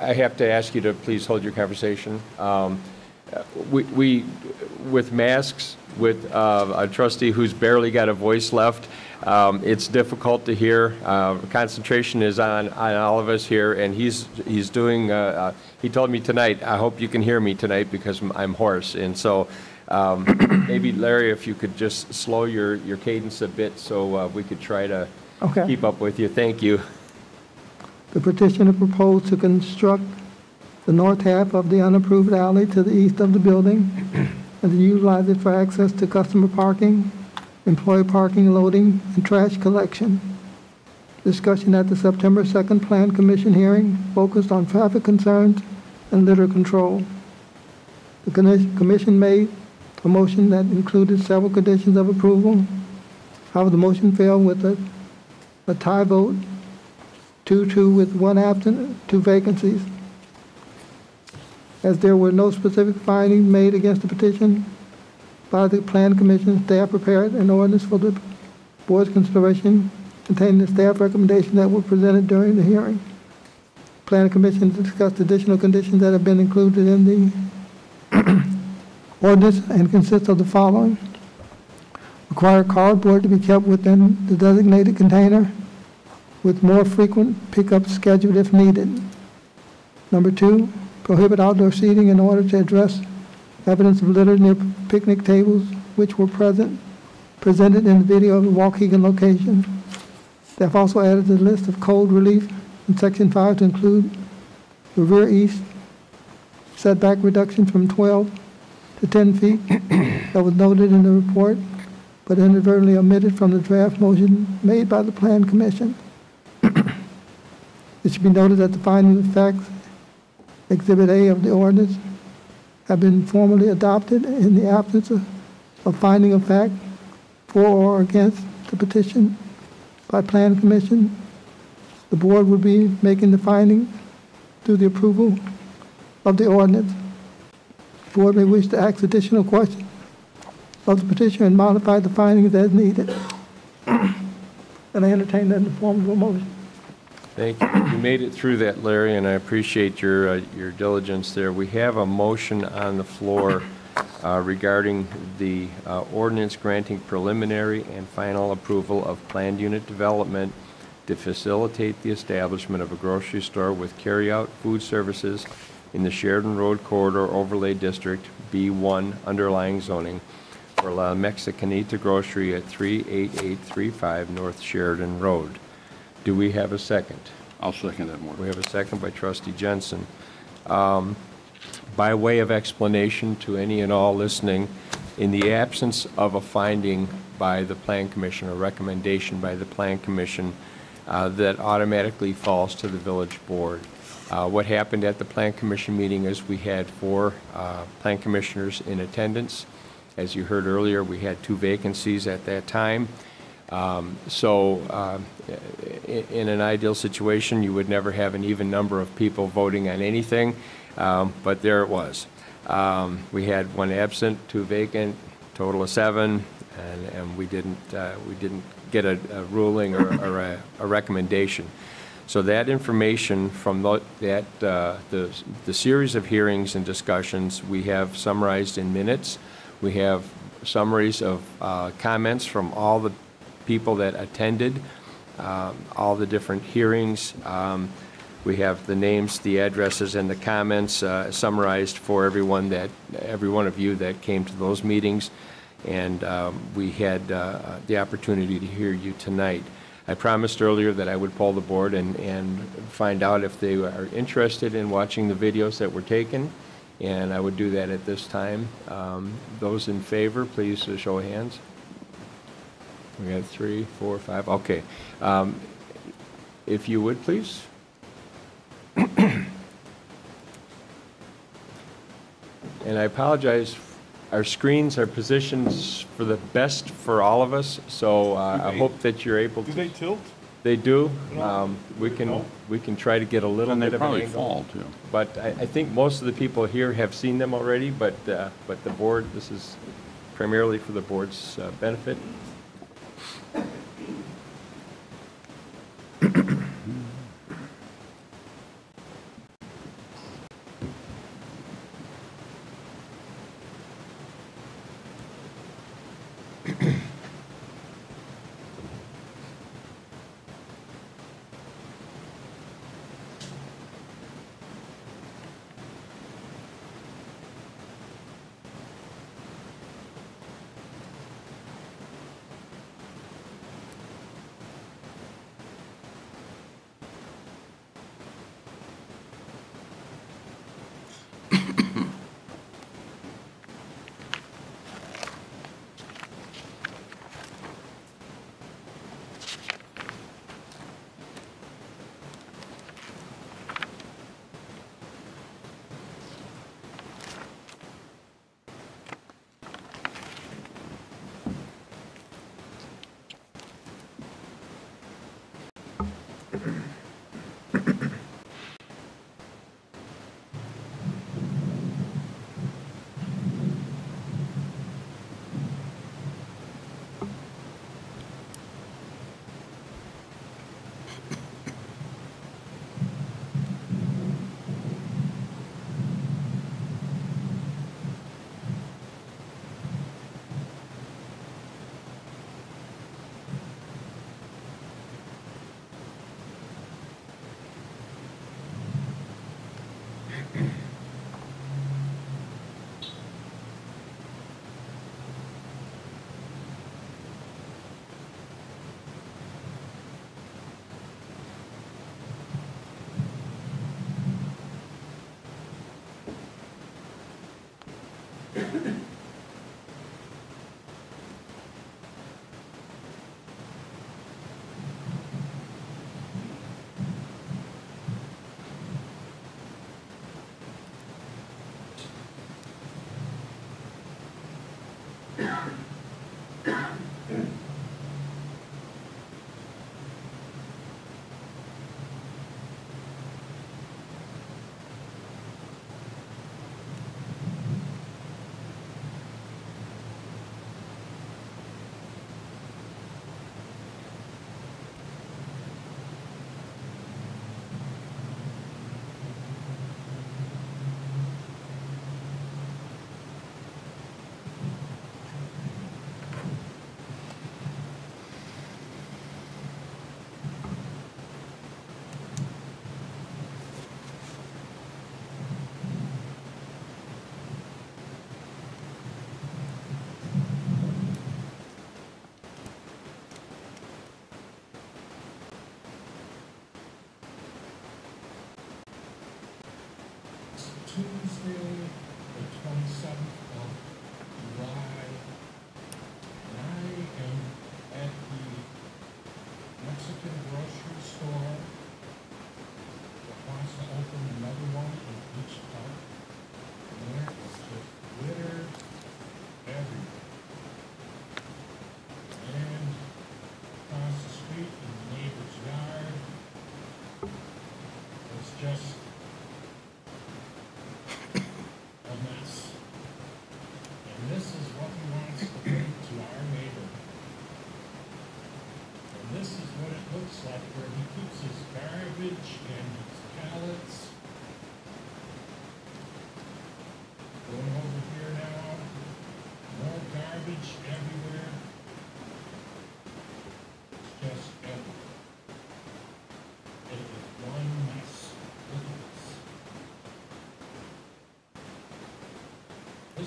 I have to ask you to please hold your conversation. Um, We, we, with masks, with uh, a trustee who's barely got a voice left, um, it's difficult to hear. Uh, Concentration is on, on all of us here, and he's, he's doing, uh, uh, he told me tonight, I hope you can hear me tonight because I'm- I'm hoarse. And so um, maybe Larry, if you could just slow your, your cadence a bit so uh, we could try to Okay. keep up with you. Thank you. The petitioner proposed to construct the north half of the unapproved alley to the east of the building, *clears throat* and to utilize it for access to customer parking, employee parking, loading, and trash collection. Discussion at the September 2nd Plan Commission hearing focused on traffic concerns and litter control. The commission made a motion that included several conditions of approval. However, the motion failed with a, a tie vote, two-two with one absent, two vacancies. As there were no specific findings made against the petition by the Plan Commission, staff prepared an ordinance for the board's consideration containing the staff recommendations that were presented during the hearing. Plan Commission discussed additional conditions that have been included in the ordinance and consists of the following. Require cardboard to be kept within the designated container with more frequent pickup scheduled if needed. Number two, prohibit outdoor seating in order to address evidence of litter near picnic tables which were present, presented in the video of the Waukegan location. Staff also added the list of code relief in section five to include the rear east setback reduction from 12 to 10 feet *clears throat* that was noted in the report, but inadvertently omitted from the draft motion made by the Plan Commission. *clears throat* It should be noted that the finding of facts, Exhibit A of the ordinance, have been formally adopted in the absence of, of finding of fact for or against the petition by Plan Commission. The board will be making the finding through the approval of the ordinance. Board may wish to ask additional questions of the petitioner and modify the findings as needed. And I entertain that in the form of a motion. Thank you. You made it through that, Larry, and I appreciate your, uh, your diligence there. We have a motion on the floor uh, regarding the uh, ordinance granting preliminary and final approval of planned unit development to facilitate the establishment of a grocery store with carryout food services in the Sheridan Road Corridor Overlay District, B1 underlying zoning for La Mexicanita Grocery at 38835 North Sheridan Road. Do we have a second? I'll second that motion. We have a second by trustee Jensen. Um, By way of explanation to any and all listening, in the absence of a finding by the Plan Commission or recommendation by the Plan Commission, uh, that automatically falls to the village board. Uh, What happened at the Plan Commission meeting is we had four uh, Plan Commissioners in attendance. As you heard earlier, we had two vacancies at that time. Um, So uh, in an ideal situation, you would never have an even number of people voting on anything, um, but there it was. Um, We had one absent, two vacant, total of seven, and and we didn't, uh, we didn't get a a ruling or or a a recommendation. So that information from tho- that, uh, the the series of hearings and discussions, we have summarized in minutes. We have summaries of uh, comments from all the people that attended, um, all the different hearings. Um, We have the names, the addresses, and the comments uh, summarized for everyone that, every one of you that came to those meetings. And um, we had uh, the opportunity to hear you tonight. I promised earlier that I would poll the board and, and find out if they are interested in watching the videos that were taken, and I would do that at this time. Um, Those in favor, please uh, show hands. We got three, four, five, okay. Um, If you would, please. *coughs* And I apologize, our screens are positioned for the best for all of us, so uh, I hope that you're able to. Do they tilt? They do. Um, We can, we can try to get a little Then they bit of an probably angle. fall, too. But I, I think most of the people here have seen them already, but, uh, but the board, this is primarily for the board's uh, benefit.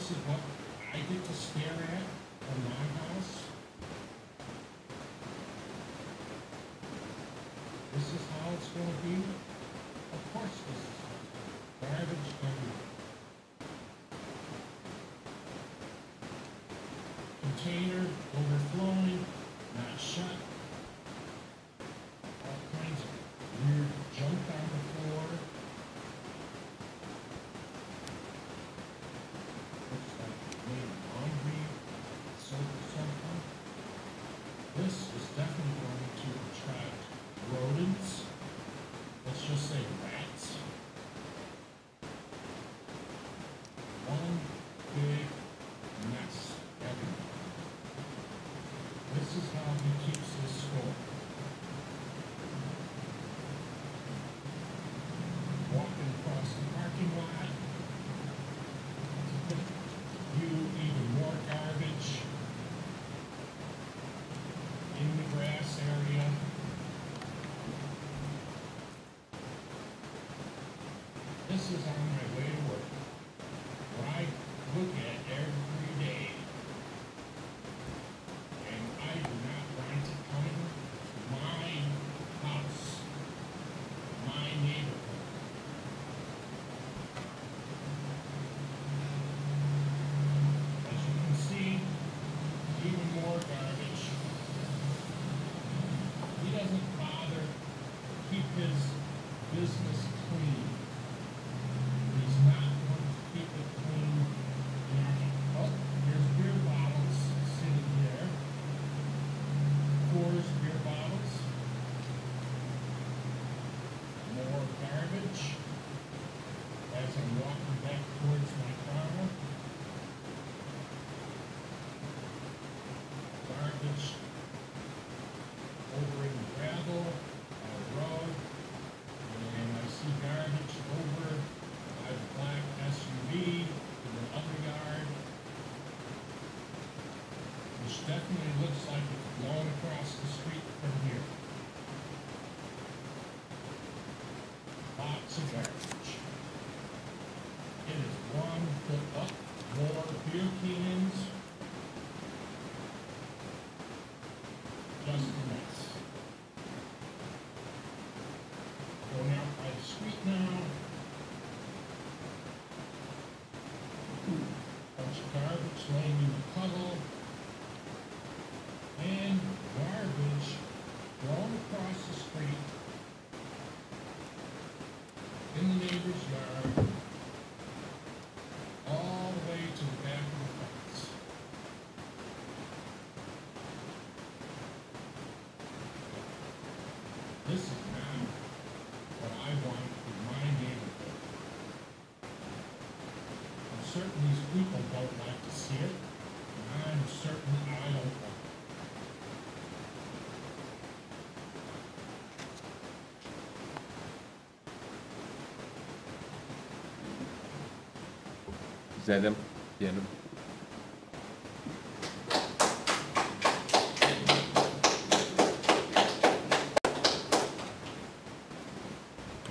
this is what I get to stare at in my house. This is how it's going to be. Of course this is garbage everywhere. Container overflowing.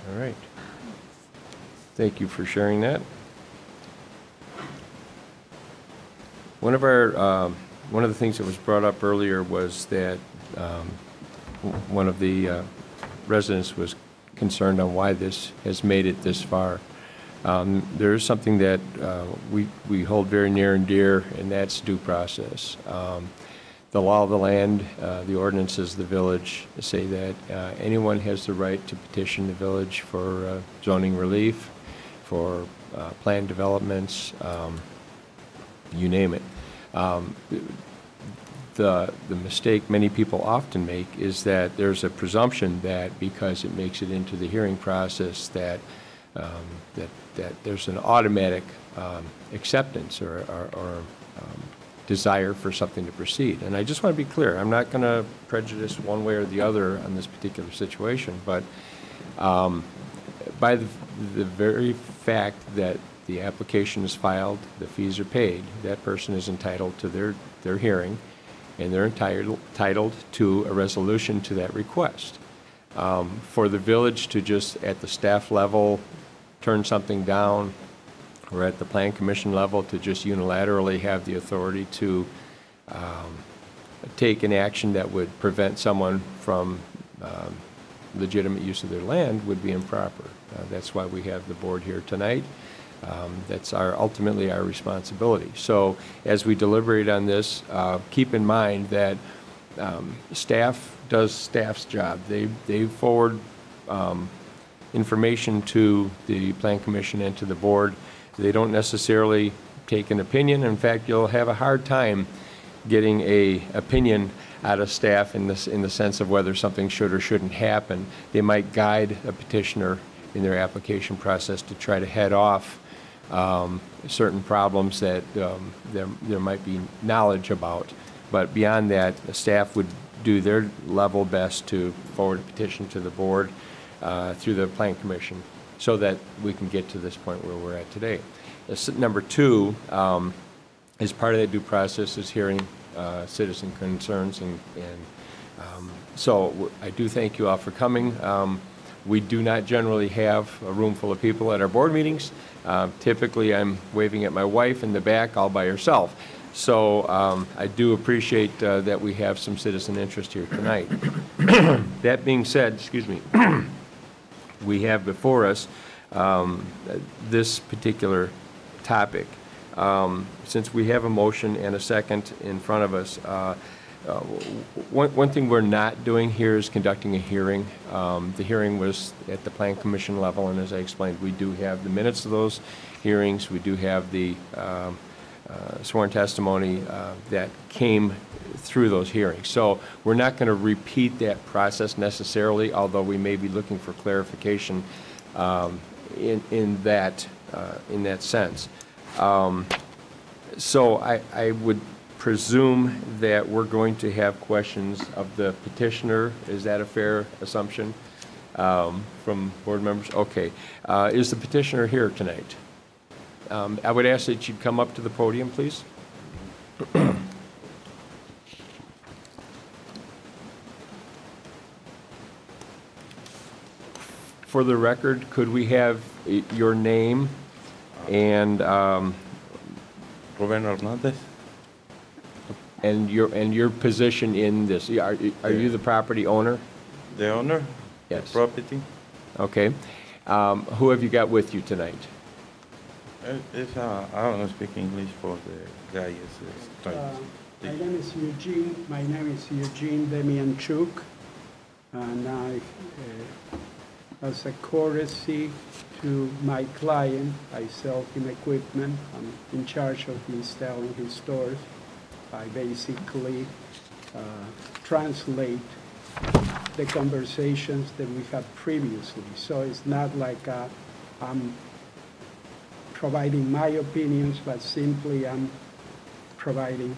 All right. Thank you for sharing that. One of our um, one of the things that was brought up earlier was that um, one of the uh, residents was concerned on why this has made it this far um, there is something that uh, we we hold very near and dear, and that's due process. Um, The law of the land, uh, the ordinances of the village say that uh, anyone has the right to petition the village for uh, zoning relief, for uh, planned developments, um, you name it. Um, The, the mistake many people often make is that there's a presumption that because it makes it into the hearing process, that, um, that, that there's an automatic um, acceptance or, or, or um, desire for something to proceed. And I just want to be clear, I'm not going to prejudice one way or the other on this particular situation, but um, by the, the very fact that the application is filed, the fees are paid, that person is entitled to their, their hearing, and they're entitled, entitled to a resolution to that request. Um, For the village to just, at the staff level, turn something down, or at the plan commission level, to just unilaterally have the authority to um, take an action that would prevent someone from um, legitimate use of their land would be improper. Uh, That's why we have the board here tonight. Um, That's our, ultimately our responsibility. So as we deliberate on this, uh, keep in mind that um, staff does staff's job. They, they forward um, information to the Plan Commission and to the board. They don't necessarily take an opinion. In fact, you'll have a hard time getting a opinion out of staff in this, in the sense of whether something should or shouldn't happen. They might guide a petitioner in their application process to try to head off um, certain problems that um, there, there might be knowledge about. But beyond that, the staff would do their level best to forward a petition to the board uh, through the plan commission so that we can get to this point where we're at today. This- Number two, um, as part of that due process is hearing uh, citizen concerns and, and um, so I do thank you all for coming. Um, We do not generally have a room full of people at our board meetings. Uh, Typically, I'm waving at my wife in the back all by herself. So um, I do appreciate uh, that we have some citizen interest here tonight. *coughs* That being said, excuse me, *coughs* we have before us um, this particular topic. Um, Since we have a motion and a second in front of us, uh, uh, one one thing we're not doing here is conducting a hearing. Um, The hearing was at the Plan Commission level, and as I explained, we do have the minutes of those hearings. We do have the um, uh, sworn testimony uh, that came through those hearings. So we're not going to repeat that process necessarily, although we may be looking for clarification um, in in that, uh, in that sense. Um, So I I would presume that we're going to have questions of the petitioner. Is that a fair assumption um, from board members? Okay. Uh, Is the petitioner here tonight? Um, I would ask that you'd come up to the podium, please. *clears throat* For the record, could we have y- your name and, um, Ruben Hernandez, and your, and your position in this? Are are you the property owner? the owner, Yes. property. Okay. Um, Who have you got with you tonight? Uh, It's, uh, I don't speak English for the guy, is, is Uh, My name is Eugene, my name is Eugene Demianchuk, and I, uh, as a courtesy to my client, I sell him equipment, I'm in charge of installing his stores. I basically uh, translate the conversations that we had previously, so it's not like uh, I'm providing my opinions, but simply I'm providing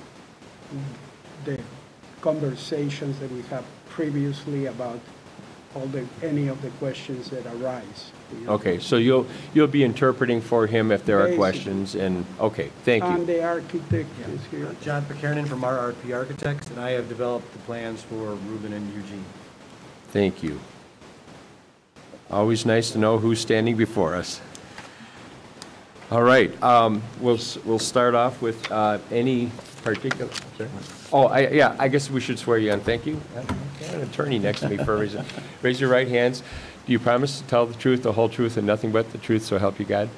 the conversations that we had previously about all the, any of the questions that arise. you know. Okay, so you'll, you'll be interpreting for him if there are Basically. questions, and, okay, thank And you. the architect is here. Uh, John Pekarian from RRP Architects, and I have developed the plans for Ruben and Eugene. Thank you. Always nice to know who's standing before us. All right, um, we'll, s- we'll start off with uh, any particular, sorry? Oh, I, yeah, I guess we should swear you in, thank you. I've got an attorney next to me for a reason. *laughs* Raise your right hands. Do you promise to tell the truth, the whole truth, and nothing but the truth, so help you God?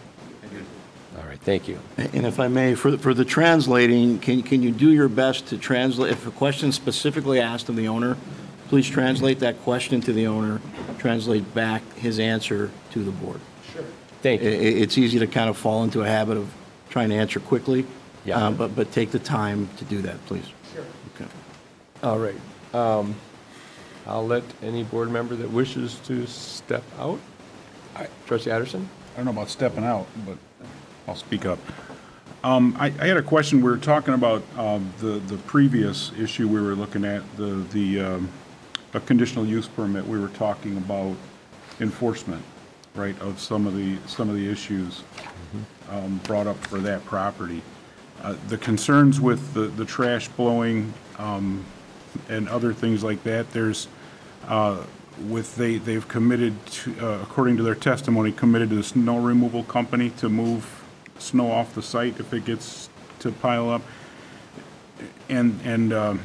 All right, thank you. And if I may, for, the- for the translating, can, can you do your best to translate, if a question is specifically asked of the owner, please translate that question to the owner, translate back his answer to the board. Sure. Thank you. it's easy to kind of fall into a habit of trying to answer quickly. Yeah. uh, But, but take the time to do that, please. All right. Um, I'll let any board member that wishes to step out. Trustee Addison? I don't know about stepping out, but I'll speak up. Um, I, I had a question, we were talking about, um, the, the previous issue we were looking at, the, the, um, a conditional use permit, we were talking about enforcement, right, of some of the, some of the issues, um, brought up for that property. Uh, the concerns with the, the trash blowing, um, and other things like that, there's, uh, with, they, they've committed to, uh, according to their testimony, committed to the snow removal company to move snow off the site if it gets to pile up. And, and um,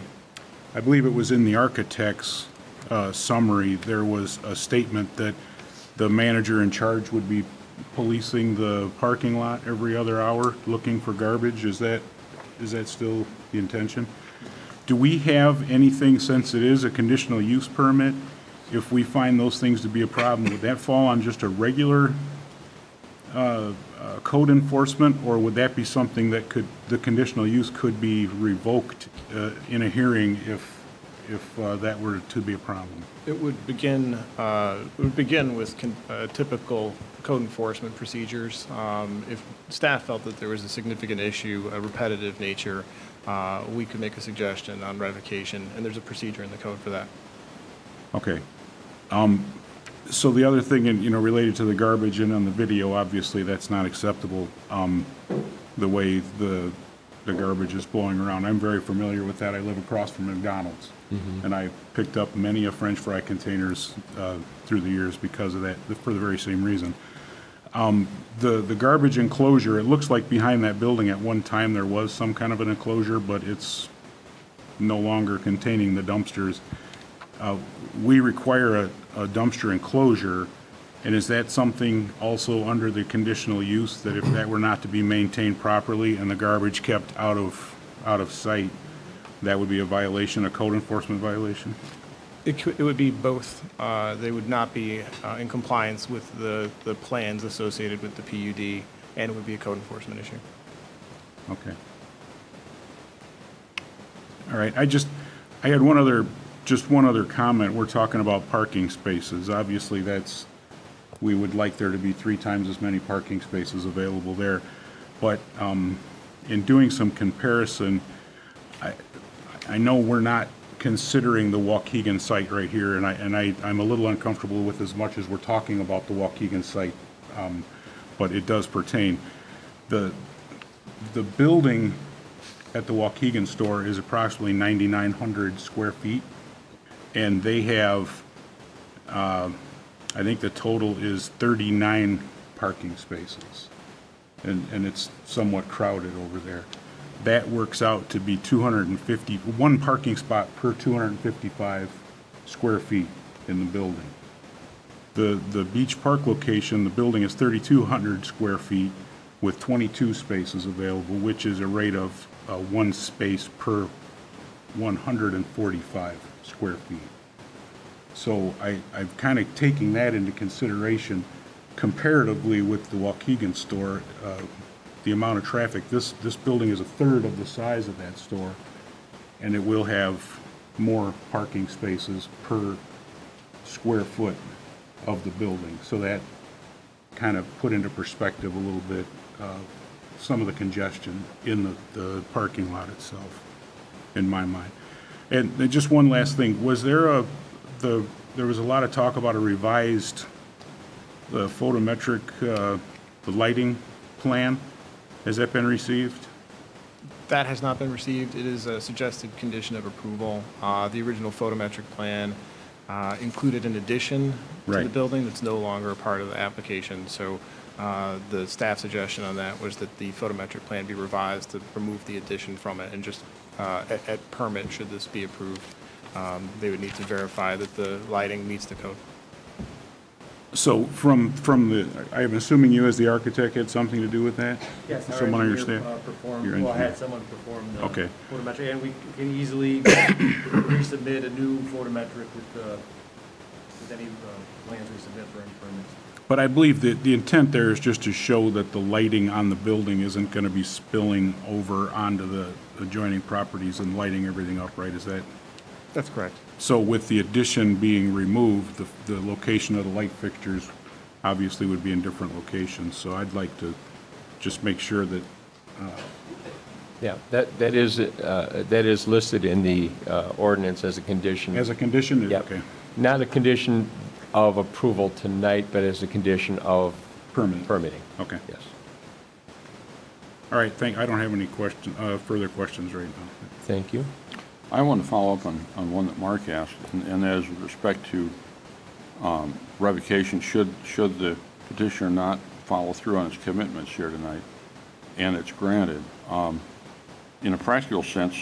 I believe it was in the architect's uh, summary, there was a statement that the manager in charge would be policing the parking lot every other hour, looking for garbage. Is that, is that still the intention? Do we have anything, since it is a conditional use permit, if we find those things to be a problem, would that fall on just a regular uh, uh, code enforcement, or would that be something that could, the conditional use could be revoked uh, in a hearing if, if uh, that were to be a problem? It would begin, uh, would begin with uh, typical code enforcement procedures. Um, If staff felt that there was a significant issue, a repetitive nature, uh, we could make a suggestion on revocation, and there's a procedure in the code for that. Okay. Um, So the other thing, and, you know, related to the garbage and on the video, obviously, that's not acceptable, um, the way the, the garbage is blowing around. I'm very familiar with that. I live across from McDonald's. And I picked up many a french fry containers uh, through the years because of that, for the very same reason. Um, The, the garbage enclosure, it looks like behind that building at one time there was some kind of an enclosure, but it's no longer containing the dumpsters. Uh, We require a a dumpster enclosure, and is that something also under the conditional use, that if that were not to be maintained properly and the garbage kept out of, out of sight, that would be a violation, a code enforcement violation? It it would be both. Uh, They would not be uh, in compliance with the, the plans associated with the PUD, and it would be a code enforcement issue. Okay. All right, I just, I had one other, just one other comment. We're talking about parking spaces. Obviously, that's, we would like there to be three times as many parking spaces available there. But um, in doing some comparison, I, I know we're not considering the Waukegan site right here, and I, and I, I'm a little uncomfortable with as much as we're talking about the Waukegan site, um, but it does pertain. The, the building at the Waukegan store is approximately 9,900 square feet, and they have, uh, I think the total is 39 parking spaces, and, and it's somewhat crowded over there. That works out to be 250, one parking spot per 255 square feet in the building. The, the Beach Park location, the building is 3,200 square feet with 22 spaces available, which is a rate of uh, one space per 145 square feet. So I, I'm kind of taking that into consideration comparatively with the Waukegan store, uh, the amount of traffic. This, this building is a third of the size of that store, and it will have more parking spaces per square foot of the building. So that kind of put into perspective a little bit uh, some of the congestion in the, the parking lot itself, in my mind. And then just one last thing, was there a, the, there was a lot of talk about a revised, the photometric, uh, the lighting plan. Has that been received? That has not been received. It is a suggested condition of approval. Uh, The original photometric plan uh, included an addition to the building that's no longer a part of the application. So uh, the staff suggestion on that was that the photometric plan be revised to remove the addition from it and just uh, at at permit, should this be approved, um, they would need to verify that the lighting meets the code. So from, from the, I'm assuming you as the architect had something to do with that? Yes, our Someone engineer understand? uh, performed, Your well, I engineer. had someone perform the Okay. photometric, and we can easily resubmit a new photometric with, uh, with any uh, plans we submit for any permits. But I believe that the intent there is just to show that the lighting on the building isn't going to be spilling over onto the adjoining properties and lighting everything up, right? Is that? That's correct. So with the addition being removed, the, the location of the light fixtures obviously would be in different locations. So I'd like to just make sure that, Yeah, that, that is, uh, that is listed in the uh, ordinance as a condition. as a condition, Yep. okay. Not a condition of approval tonight, but as a condition of Permanent. permitting. Okay. Yes. All right, thank, I don't have any question, uh, further questions right now. Thank you. I want to follow up on, on one that Mark asked, and and that is with respect to um, revocation, should, should the petitioner not follow through on its commitments here tonight, and it's granted. um, In a practical sense,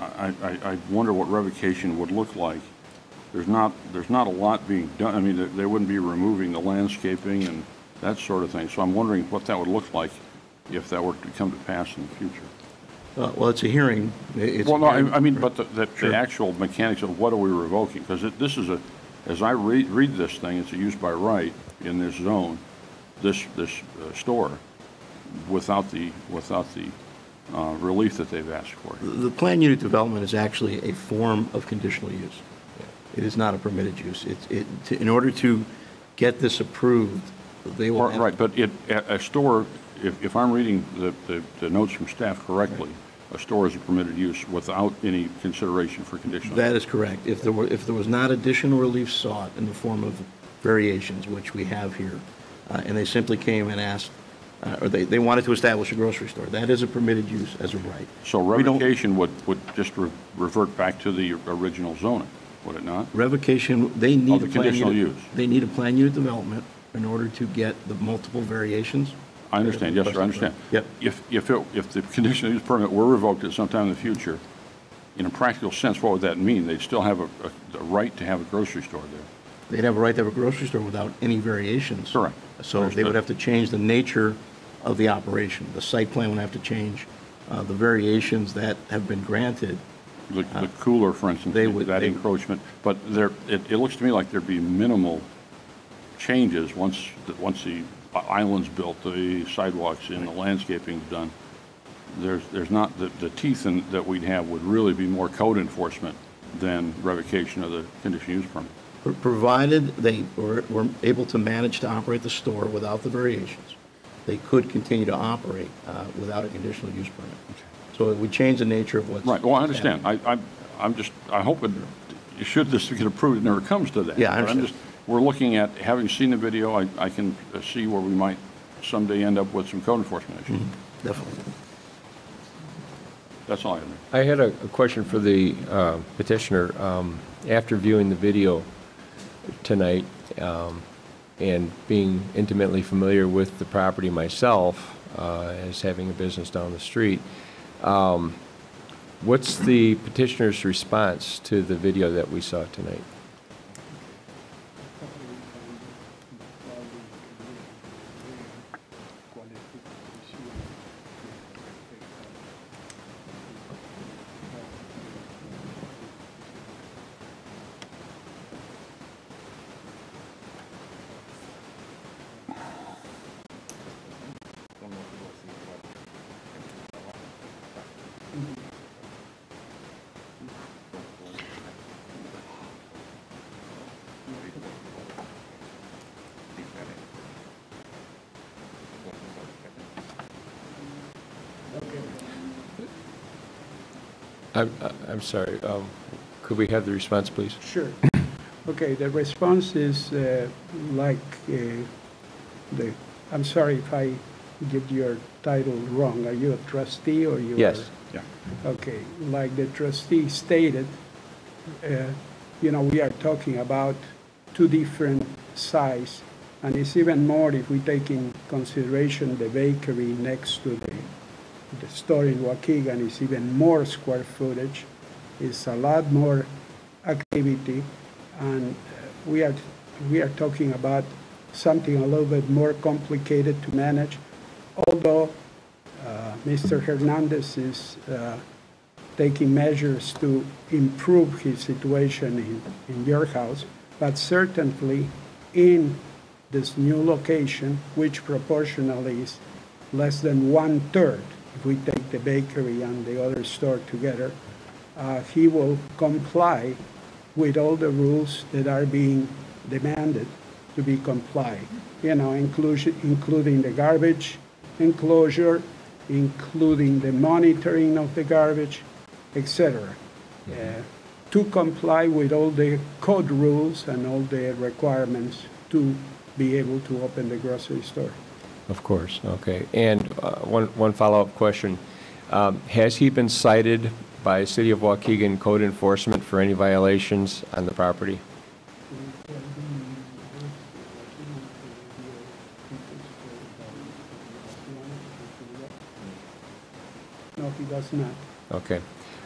I, I, I wonder what revocation would look like. There's not, there's not a lot being done, I mean, they- they wouldn't be removing the landscaping and that sort of thing, so I'm wondering what that would look like if that were to come to pass in the future. Uh, Well, it's a hearing. It's a Well, no, I hearing. I mean, but the, the the actual mechanics of what are we revoking? Because this is a, as I read, read this thing, it's a use by right in this zone, this, this uh, store, without the, without the uh, relief that they've asked for. The plan unit development is actually a form of conditional use. It is not a permitted use. It's, it, to- in order to get this approved, they will have. Right, but it, a a store, if, if I'm reading the, the, the notes from staff correctly, a store is a permitted use without any consideration for conditional. That is correct. If there were, if there was not additional relief sought in the form of variations, which we have here, uh, and they simply came and asked, uh, or they, they wanted to establish a grocery store, that is a permitted use as of right. So revocation would, would just re- revert back to the original zoning, would it not? Revocation, they need Of a plan conditional unit. use. They need a plan unit development in order to get the multiple variations. I understand, yes, sir, I understand. Yep. If, if, it- if the conditional use permit were revoked at some time in the future, in a practical sense, what would that mean? They'd still have a, a- a right to have a grocery store there. They'd have a right to have a grocery store without any variations. Correct. So they would have to change the nature of the operation. The site plan would have to change. Uh, The variations that have been granted, The, the cooler, for instance, Uh, they would- that they- encroachment, but there, it, it looks to me like there'd be minimal changes once, the- once the island's built, the sidewalks and the landscaping's done. There's, there's not, the, the teeth in, that we'd have would really be more code enforcement than revocation of the conditional use permit. pro- provided they were were able to manage to operate the store without the variations, they could continue to operate uh, without a conditional use permit. So it would change the nature of what's. Right, well, I understand. I, I, I'm just, I hope it, should this get approved, it never comes to that. Yeah, I But I'm understand. just, we're looking at, having seen the video, I, I can uh, see where we might someday end up with some code enforcement issues. Definitely. That's all I have. I had a a question for the uh, petitioner. Um, After viewing the video tonight um, and being intimately familiar with the property myself, uh, as having a business down the street, um, what's the petitioner's response to the video that we saw tonight? I'm I'm sorry, um, could we have the response, please? Sure. *coughs* Okay, the response is uh, like uh, the, I'm sorry if I give your title wrong. Are you a trustee or you are? Yes. Yeah. Okay, like the trustee stated, uh, you know, we are talking about two different size, and it's even more if we take in consideration the bakery next to the, the store in Waukegan is even more square footage. It's a lot more activity, and uh, we are, we are talking about something a little bit more complicated to manage. Although uh, Mr. Hernandez is uh, taking measures to improve his situation in, in your house, but certainly in this new location, which proportionally is less than one-third, if we take the bakery and the other store together, uh, he will comply with all the rules that are being demanded to be complied. You know, inclusion, including the garbage enclosure, including the monitoring of the garbage, etc. Uh, to comply with all the code rules and all the requirements to be able to open the grocery store. Of course, okay. And uh, one, one follow-up question. Um, Has he been cited by City of Waukegan Code Enforcement for any violations on the property? No, he does not. Okay.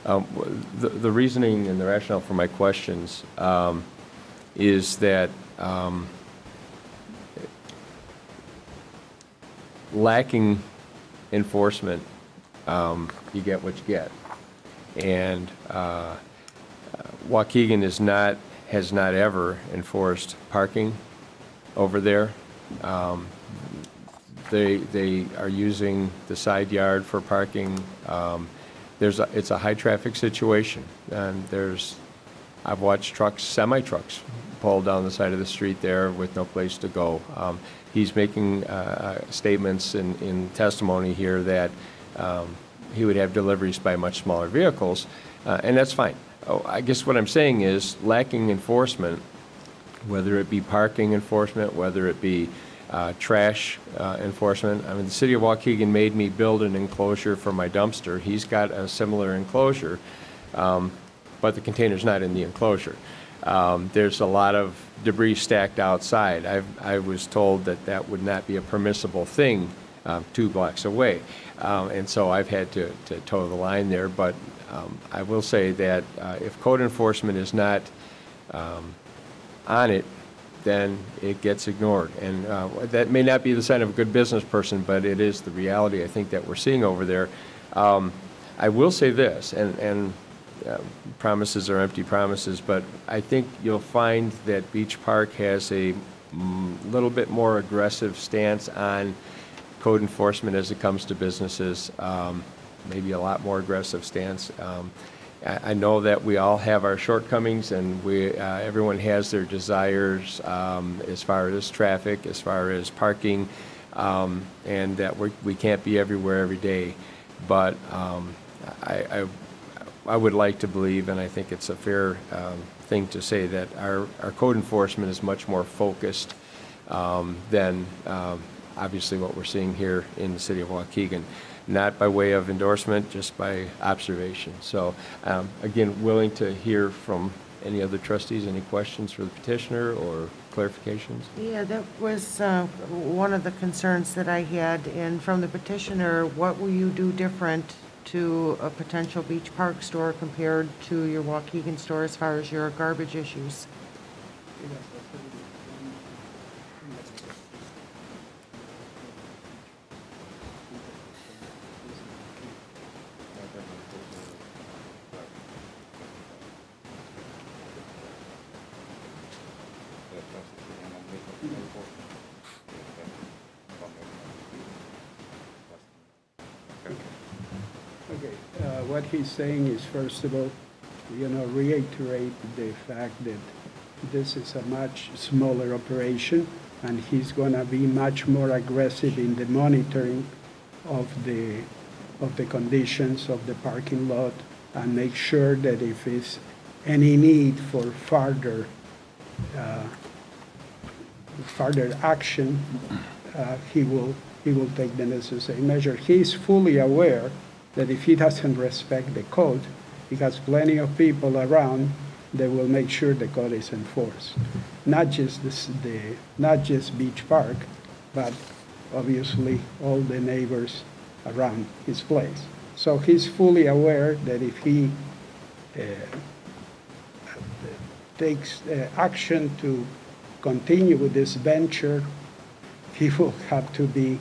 Um, The the reasoning and the rationale for my questions um, is that lacking enforcement, um, you get what you get. And uh, Waukegan is not, has not ever enforced parking over there. Um, They, they are using the side yard for parking. Um, There's, a- it's a high-traffic situation, and there's, I've watched trucks, semi-trucks pull down the side of the street there with no place to go. Um, He's making uh, statements in, in testimony here that um, he would have deliveries by much smaller vehicles, uh, and that's fine. Oh, I guess what I'm saying is lacking enforcement, whether it be parking enforcement, whether it be uh, trash uh, enforcement. I mean, the city of Waukegan made me build an enclosure for my dumpster. He's got a similar enclosure, um, but the container's not in the enclosure. Um, There's a lot of debris stacked outside. I've- I was told that that would not be a permissible thing um, two blocks away. Um, And so I've had to to toe the line there, but um, I will say that uh, if code enforcement is not um, on it, then it gets ignored. And uh, that may not be the sign of a good business person, but it is the reality, I think, that we're seeing over there. Um, I will say this, and, and uh, promises are empty promises, but I think you'll find that Beach Park has a mm, little bit more aggressive stance on code enforcement as it comes to businesses, um, maybe a lot more aggressive stance. Um, I I know that we all have our shortcomings, and we, uh, everyone has their desires um, as far as traffic, as far as parking, um, and that we we can't be everywhere every day. But um, I I- I would like to believe, and I think it's a fair um, thing to say, that our our code enforcement is much more focused um, than um, obviously what we're seeing here in the city of Waukegan. Not by way of endorsement, just by observation. So um, again, willing to hear from any other trustees, any questions for the petitioner or clarifications? Yeah, that was uh, one of the concerns that I had, and from the petitioner, what will you do different to a potential Beach Park store compared to your Waukegan store as far as your garbage issues? Okay, uh, what he's saying is, first of all, you know, reiterate the fact that this is a much smaller operation, and he's gonna be much more aggressive in the monitoring of the, of the conditions of the parking lot, and make sure that if it's any need for further, uh, further action, uh, he will, he will take the necessary measure. He is fully aware that if he doesn't respect the code, he has plenty of people around that will make sure the code is enforced. Not just this, the, not just Beach Park, but obviously all the neighbors around his place. So he's fully aware that if he uh, takes uh, action to continue with this venture, he will have to be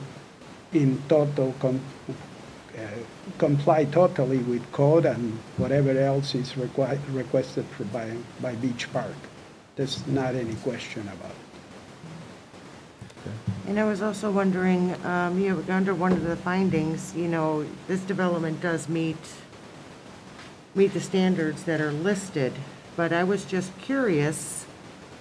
in total comply totally with code and whatever else is requi- requested for by, by Beach Park. There's not any question about it. And I was also wondering, um, you know, under one of the findings, you know, this development does meet, meet the standards that are listed, but I was just curious,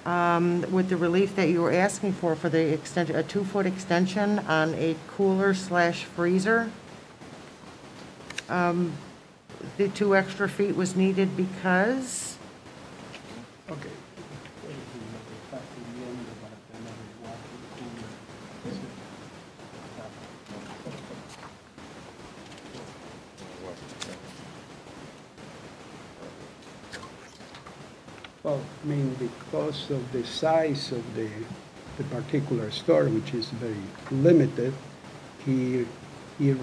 um, with the relief that you were asking for, for the extension, a two-foot extension on a cooler slash freezer, um, the two extra feet was needed because? Okay. Well, I mean, because of the size of the, the particular store, which is very limited, he, he,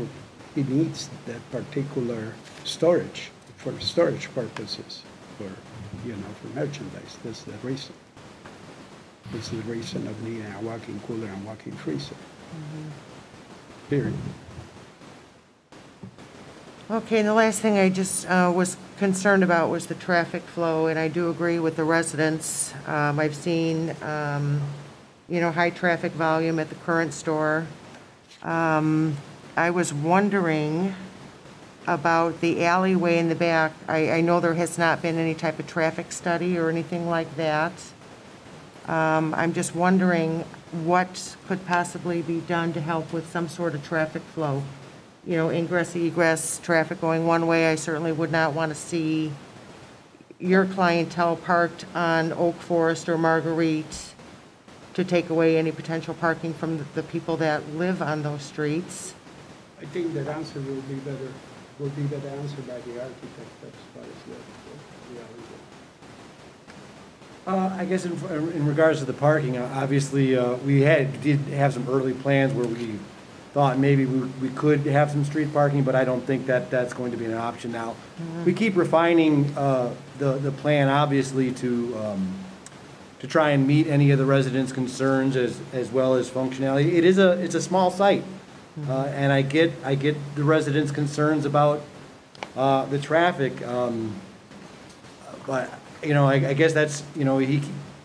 he needs that particular storage for storage purposes, for, you know, for merchandise. That's the reason. That's the reason of needing a walk-in cooler and walk-in freezer. Period. Okay, and the last thing I just uh, was concerned about was the traffic flow, and I do agree with the residents. Um, I've seen, um, you know, high traffic volume at the current store. Um, I was wondering about the alleyway in the back. I, I know there has not been any type of traffic study or anything like that. Um, I'm just wondering what could possibly be done to help with some sort of traffic flow you know, ingress, egress, traffic going one way, I certainly would not want to see your clientele parked on Oak Forest or Marguerite to take away any potential parking from the- the people that live on those streets. I think that answer will be better, will be better answered by the architect as far as the, the alleyway. Uh, I guess in, in regards to the parking, uh, obviously, uh, we had, did have some early plans where we thought maybe we, we could have some street parking, but I don't think that that's going to be an option now. We keep refining, uh, the, the plan, obviously, to, um, to try and meet any of the residents' concerns as, as well as functionality. It is a, it's a small site, uh, and I get, I get the residents' concerns about, uh, the traffic, um, but, you know, I, I guess that's, you know, he,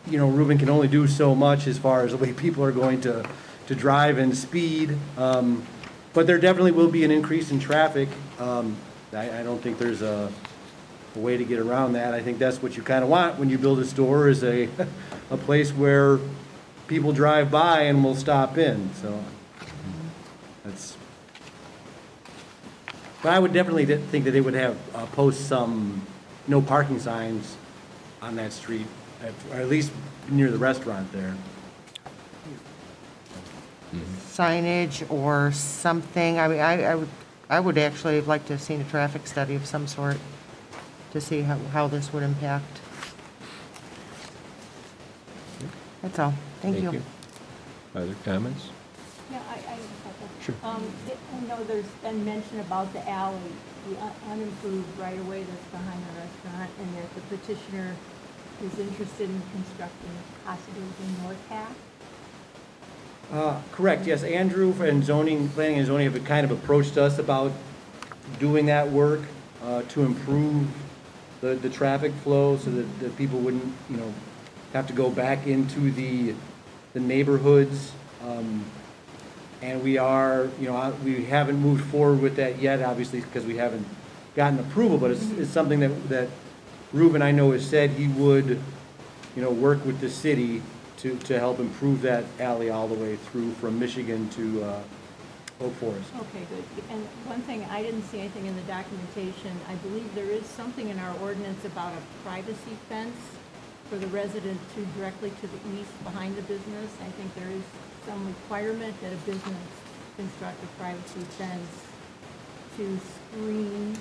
you know, Ruben can only do so much as far as the way *laughs* people are going to, to drive and speed. Um, but there definitely will be an increase in traffic. Um, I, I don't think there's a, a way to get around that. I think that's what you kind of want when you build a store is a, *laughs* a place where people drive by and will stop in, so that's. But I would definitely th- think that they would have, uh, post some no parking signs on that street, at- or at least near the restaurant there. Signage or something, I mean, I, I would, I would actually have liked to have seen a traffic study of some sort to see how, how this would impact. That's all, thank you. Other comments? Yeah, I, I have a couple. Sure. Um, it- I know there's been mention about the alley, the un- unimproved right-of-way that's behind the restaurant, and that the petitioner is interested in constructing possibly the north half. Uh, Correct, yes. Andrew and zoning, planning and zoning have kind of approached us about doing that work uh, to improve the, the traffic flow so that, that people wouldn't, you know, have to go back into the, the neighborhoods. Um, And we are, you know, we haven't moved forward with that yet, obviously, because we haven't gotten approval, but it's, it's something that, that Ruben, I know, has said he would, you know, work with the city to, to help improve that alley all the way through from Michigan to uh, Oak Forest. Okay, good. And one thing, I didn't see anything in the documentation. I believe there is something in our ordinance about a privacy fence for the resident to directly to the east behind the business. I think there is some requirement that a business construct a privacy fence to screen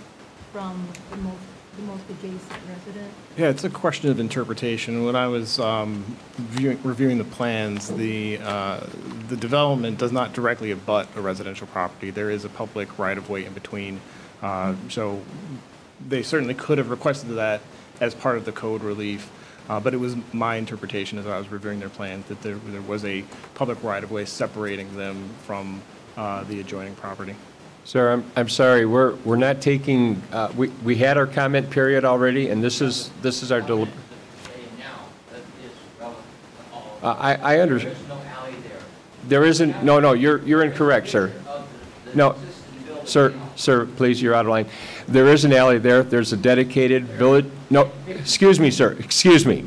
from the most, the most adjacent resident. Yeah, it's a question of interpretation. When I was um, viewing, reviewing the plans, the, uh, the development does not directly abut a residential property. There is a public right-of-way in between. Uh, So they certainly could have requested that as part of the code relief. Uh, But it was my interpretation as I was reviewing their plans that there, there was a public right-of-way separating them from uh, the adjoining property. Sir, I'm, I'm sorry, we're, we're not taking, uh, we, we had our comment period already, and this is, this is our delib. Uh, I, I under. There isn't, no, no, you're, you're incorrect, sir. No, sir, sir, please, you're out of line. There is an alley there, there's a dedicated village, no, excuse me, sir, excuse me.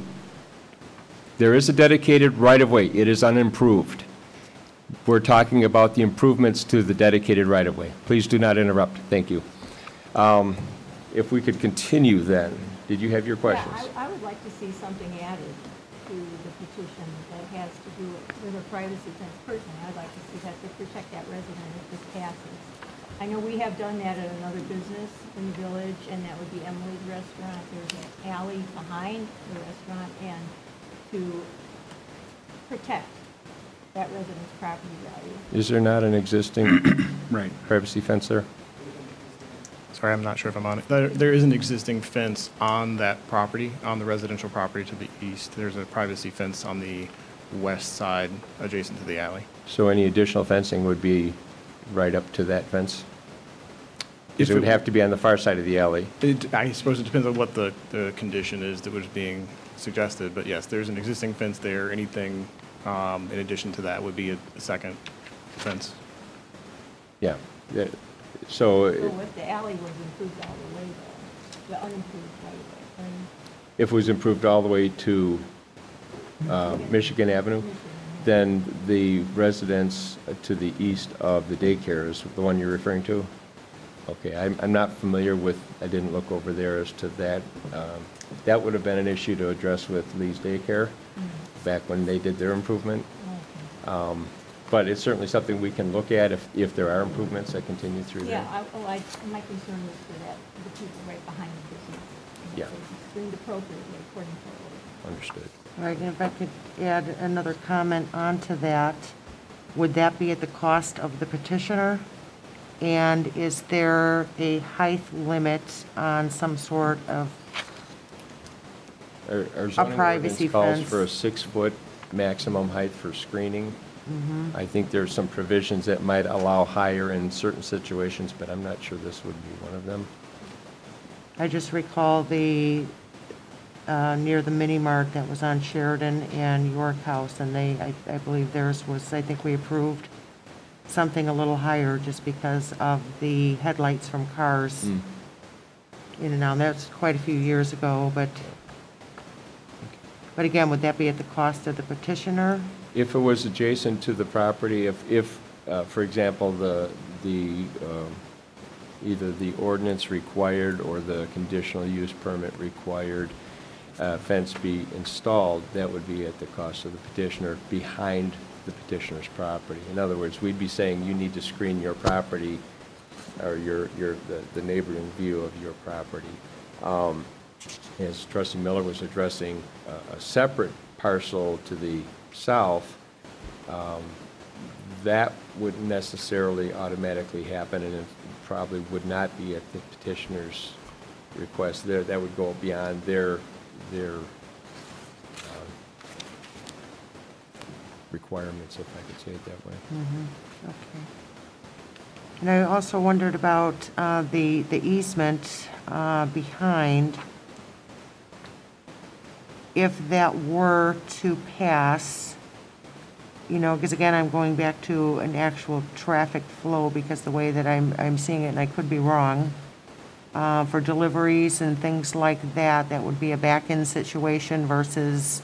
There is a dedicated right-of-way, it is unimproved. We're talking about the improvements to the dedicated right-of-way. Please do not interrupt, thank you. Um, If we could continue then, did you have your questions? Yeah, I, I would like to see something added to the petition that has to do with a privacy fence personally. I'd like to see that to protect that resident if this passes. I know we have done that at another business in the village, and that would be Emily's Restaurant. There's an alley behind the restaurant, and to protect that resident's property value. Is there not an existing *coughs* Right. privacy fence there? Sorry, I'm not sure if I'm on it. There, there is an existing fence on that property, on the residential property to the east. There's a privacy fence on the west side adjacent to the alley. So any additional fencing would be right up to that fence? Because it would it- have to be on the far side of the alley. It, I suppose it depends on what the, the condition is that was being suggested, but yes, there's an existing fence there. Anything, um, in addition to that would be a a second fence. Yeah. Yeah. So So if the alley was improved all the way, though, the unimproved right of way, right? if it was improved all the way to uh, Michigan Avenue, then the residents to the east of the daycare is the one you're referring to? Okay, I'm, I'm not familiar with, I didn't look over there as to that. Um, That would have been an issue to address with Lee's Daycare back when they did their improvement. Um, But it's certainly something we can look at if, if there are improvements that continue through there. Yeah, I, well, I, my concern was for that, the people right behind the business. Yeah. appropriately according to our order. Understood. Right, and if I could add another comment onto that, would that be at the cost of the petitioner? And is there a height limit on some sort of, Our our zoning privacy ordinance calls fence. for a six-foot maximum height for screening. Mhm. I think there's some provisions that might allow higher in certain situations, but I'm not sure this would be one of them. I just recall the, uh, near the mini mart that was on Sheridan and Yorkhouse, and they, I, I believe theirs was, I think we approved something a little higher just because of the headlights from cars Hmm. in and out. That's quite a few years ago, but, but again, would that be at the cost of the petitioner? If it was adjacent to the property, if, if, uh, for example, the, the, um, either the ordinance required or the conditional use permit required uh, fence be installed, that would be at the cost of the petitioner behind the petitioner's property. In other words, we'd be saying you need to screen your property or your, your, the- the neighboring view of your property. Um, As trustee Miller was addressing a- a separate parcel to the south, um, that wouldn't necessarily automatically happen, and it probably would not be at the petitioner's request. There, that would go beyond their, their um, requirements, if I could say it that way. Mhm, Okay. And I also wondered about uh, the the easement uh, behind. If that were to pass, you know, because again, I'm going back to an actual traffic flow because the way that I'm I'm seeing it, and I could be wrong, uh, for deliveries and things like that, that would be a back-end situation versus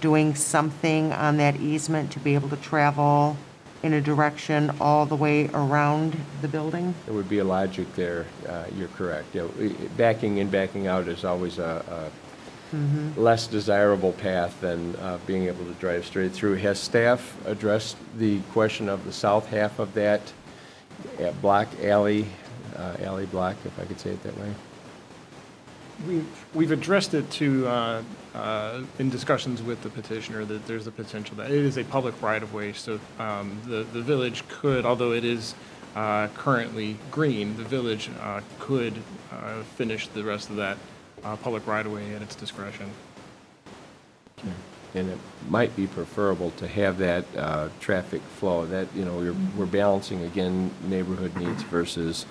doing something on that easement to be able to travel in a direction all the way around the building? There would be a logic there, uh, you're correct. You know, Backing in, backing out is always a, Mhm. less desirable path than uh, being able to drive straight through. Has staff addressed the question of the south half of that uh, block alley, uh, alley block, if I could say it that way? We've, we've addressed it to, uh, uh, in discussions with the petitioner, that there's a potential that it is a public right-of-way, so um, the, the village could, although it is uh, currently green, the village uh, could uh, finish the rest of that uh, public right-of-way at its discretion. And it might be preferable to have that uh, traffic flow, that, you know, we're we're balancing, again, neighborhood needs versus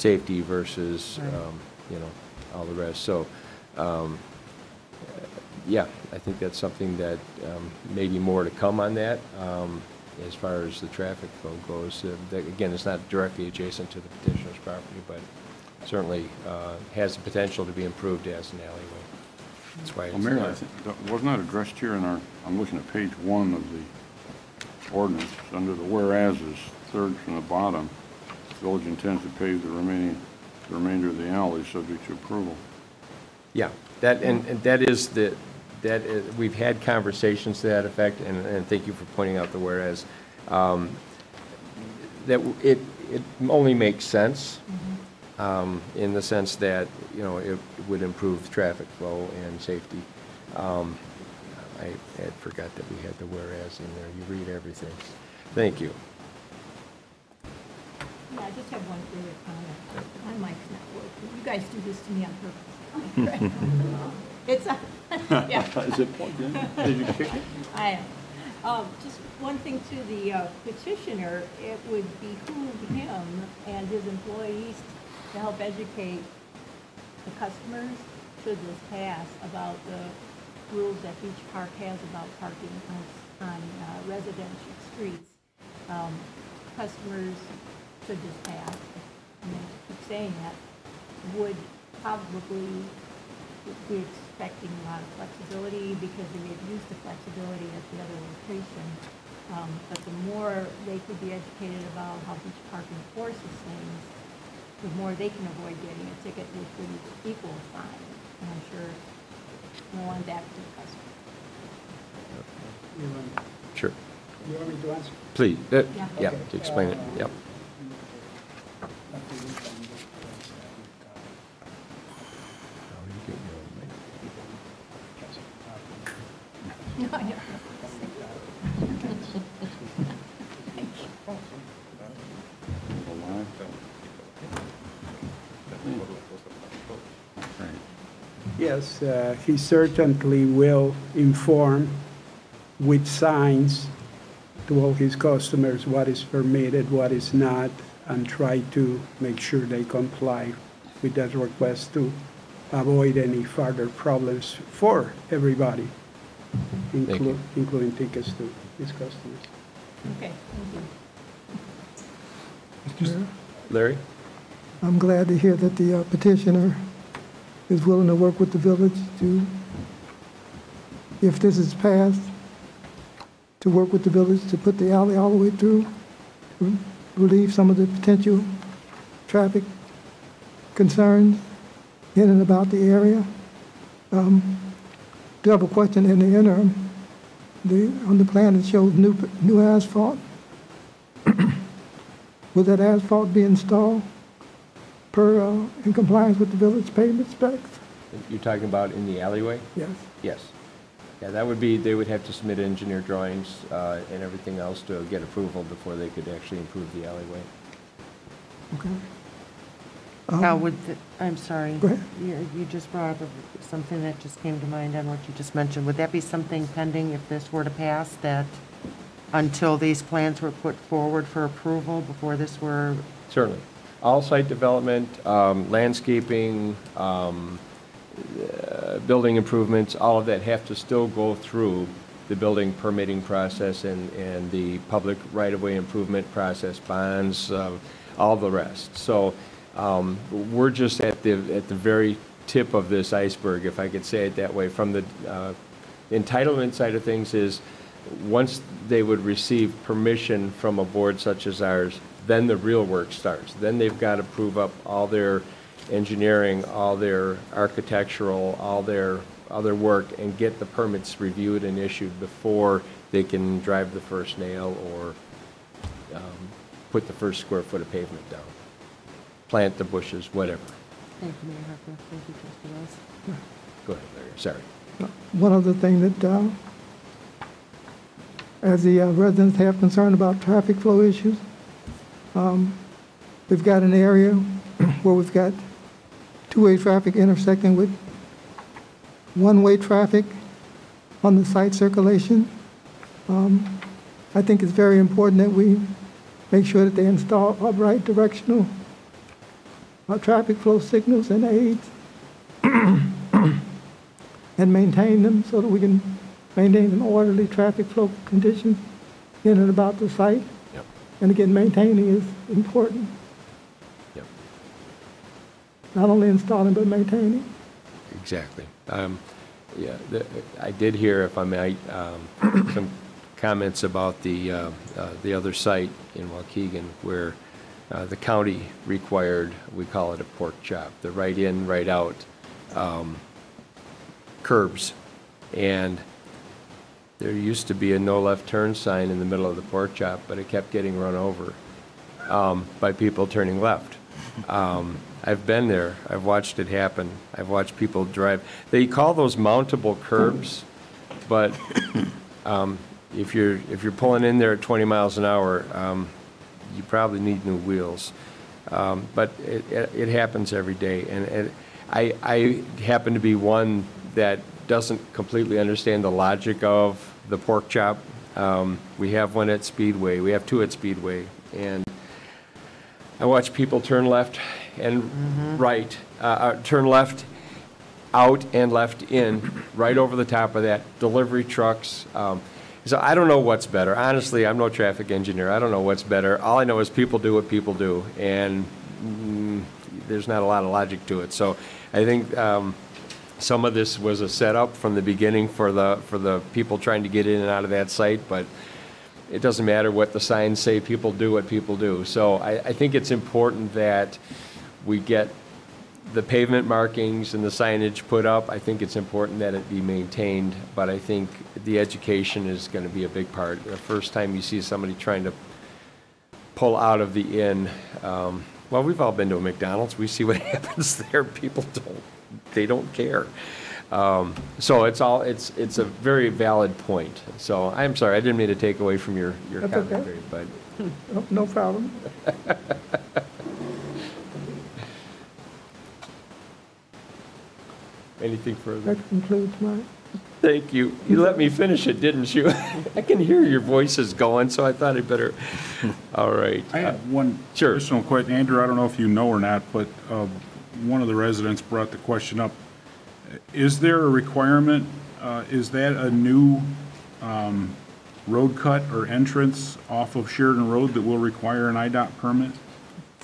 safety versus, um, you know, all the rest. So, um, yeah, I think that's something that um, maybe more to come on that um, as far as the traffic flow goes. Uh, that- Again, it's not directly adjacent to the petitioner's property, but certainly uh, has the potential to be improved as an alleyway. That's why Well, it's Mayor, I think, that wasn't that addressed here in our, I'm looking at page one of the ordinance, under the whereases, third from the bottom, village intends to pave the remaining, the remainder of the alley subject to approval. Yeah, that, and, and that is the, that, is- we've had conversations to that effect, and, and thank you for pointing out the whereas. Um, That, w- it, it only makes sense, um, in the sense that, you know, it would improve traffic flow and safety. Um, I had forgot that we had the whereas in there, you read everything. Thank you. Yeah, I just have one further comment. My mic's not working. You guys do this to me on purpose. It's, a- *laughs* yeah. *laughs* Is it plugged in? Did you kick it? *laughs* I am. Um, Just one thing to the uh, petitioner, it would behoove him and his employees to help educate the customers, should this pass, about the rules that Beach Park has about parking on on uh, residential streets. Um, Customers, should this pass, I mean, I keep saying that, would probably be expecting a lot of flexibility because they may have used the flexibility at the other location. Um, But the more they could be educated about how Beach Park enforces things, the more they can avoid getting a ticket, which would equal a fine. And I'm sure no one back to the customer. You want- Sure. You want me to answer? Please, uh, Yeah. yeah, Okay. to explain it, Yes, uh, he certainly will inform with signs to all his customers what is permitted, what is not, and try to make sure they comply with that request to avoid any further problems for everybody, inclu- including tickets to his customers. Okay, thank you. Larry? I'm glad to hear that the uh, petitioner is willing to work with the village to, if this is passed, to work with the village to put the alley all the way through, to relieve some of the potential traffic concerns in and about the area. Um, Do have a question in the interim. The, on the plan, it shows new, new asphalt. *coughs* Will that asphalt be installed per, uh, in compliance with the village pavement specs? You're talking about in the alleyway? Yes. Yes. Yeah, that would be, they would have to submit engineer drawings uh, and everything else to get approval before they could actually improve the alleyway. Okay. Now, would, the- I'm sorry. Go ahead. You you just brought up something that just came to mind on what you just mentioned. Would that be something pending if this were to pass, that until these plans were put forward for approval, before this were, Certainly. All site development, um, landscaping, um, uh, building improvements, all of that have to still go through the building permitting process and, and the public right-of-way improvement process, bonds, um, all the rest. So um, we're just at the, at the very tip of this iceberg, if I could say it that way, from the uh, entitlement side of things is, once they would receive permission from a board such as ours, then the real work starts. Then they've got to prove up all their engineering, all their architectural, all their other work, and get the permits reviewed and issued before they can drive the first nail or um, put the first square foot of pavement down, plant the bushes, whatever. thank you, Mayor Harper, thank you, Trustee Wells. Go ahead, Larry, sorry. One other thing that, uh, as the uh, residents have concern about traffic flow issues, um, we've got an area where we've got two-way traffic intersecting with one-way traffic on the site circulation. Um, I think it's very important that we make sure that they install upright directional uh, traffic flow signals and aids *coughs* and maintain them so that we can maintain an orderly traffic flow condition in and about the site. Yep. And again, maintaining is important. Not only installing, but maintaining. Exactly. Um, Yeah, the- I did hear, if I may, um, *coughs* some comments about the, uh, uh, the other site in Waukegan where uh, the county required, we call it a pork chop, the right in, right out um, curbs. And there used to be a no left turn sign in the middle of the pork chop, but it kept getting run over um, by people turning left. I've been there. I've watched it happen. I've watched people drive. They call those mountable curbs, but *coughs* um, if you're if you're pulling in there at 20 miles an hour, um, you probably need new wheels. Um, but it, it, it happens every day, and, and I I happen to be one that doesn't completely understand the logic of the pork chop. Um, we have one at Speedway. We have two at Speedway, and I watch people turn left and right, uh, uh, turn left out and left in, right over the top of that, delivery trucks. Um, So I don't know what's better. Honestly, I'm no traffic engineer. I don't know what's better. All I know is people do what people do, and mm, there's not a lot of logic to it. So I think um, some of this was a setup from the beginning for the, for the people trying to get in and out of that site, but it doesn't matter what the signs say, people do what people do. So I, I think it's important that we get the pavement markings and the signage put up. I think it's important that it be maintained, but I think the education is going to be a big part. The first time you see somebody trying to pull out of the inn, um, well, we've all been to a McDonald's. We see what *laughs* happens there. People don't, they don't care. Um, So it's all, it's, it's a very valid point. So I'm sorry, I didn't mean to take away from your, your That's okay. commentary, but No- No problem. *laughs* anything further? That concludes my, Thank you. You let me finish it, didn't you? *laughs* I can hear your voices going, so I thought I'd better, *laughs* all right. I have one Sure. additional question. Andrew, I don't know if you know or not, but uh, one of the residents brought the question up. Is there a requirement, uh, is that a new um, road cut or entrance off of Sheridan Road that will require an IDOT permit?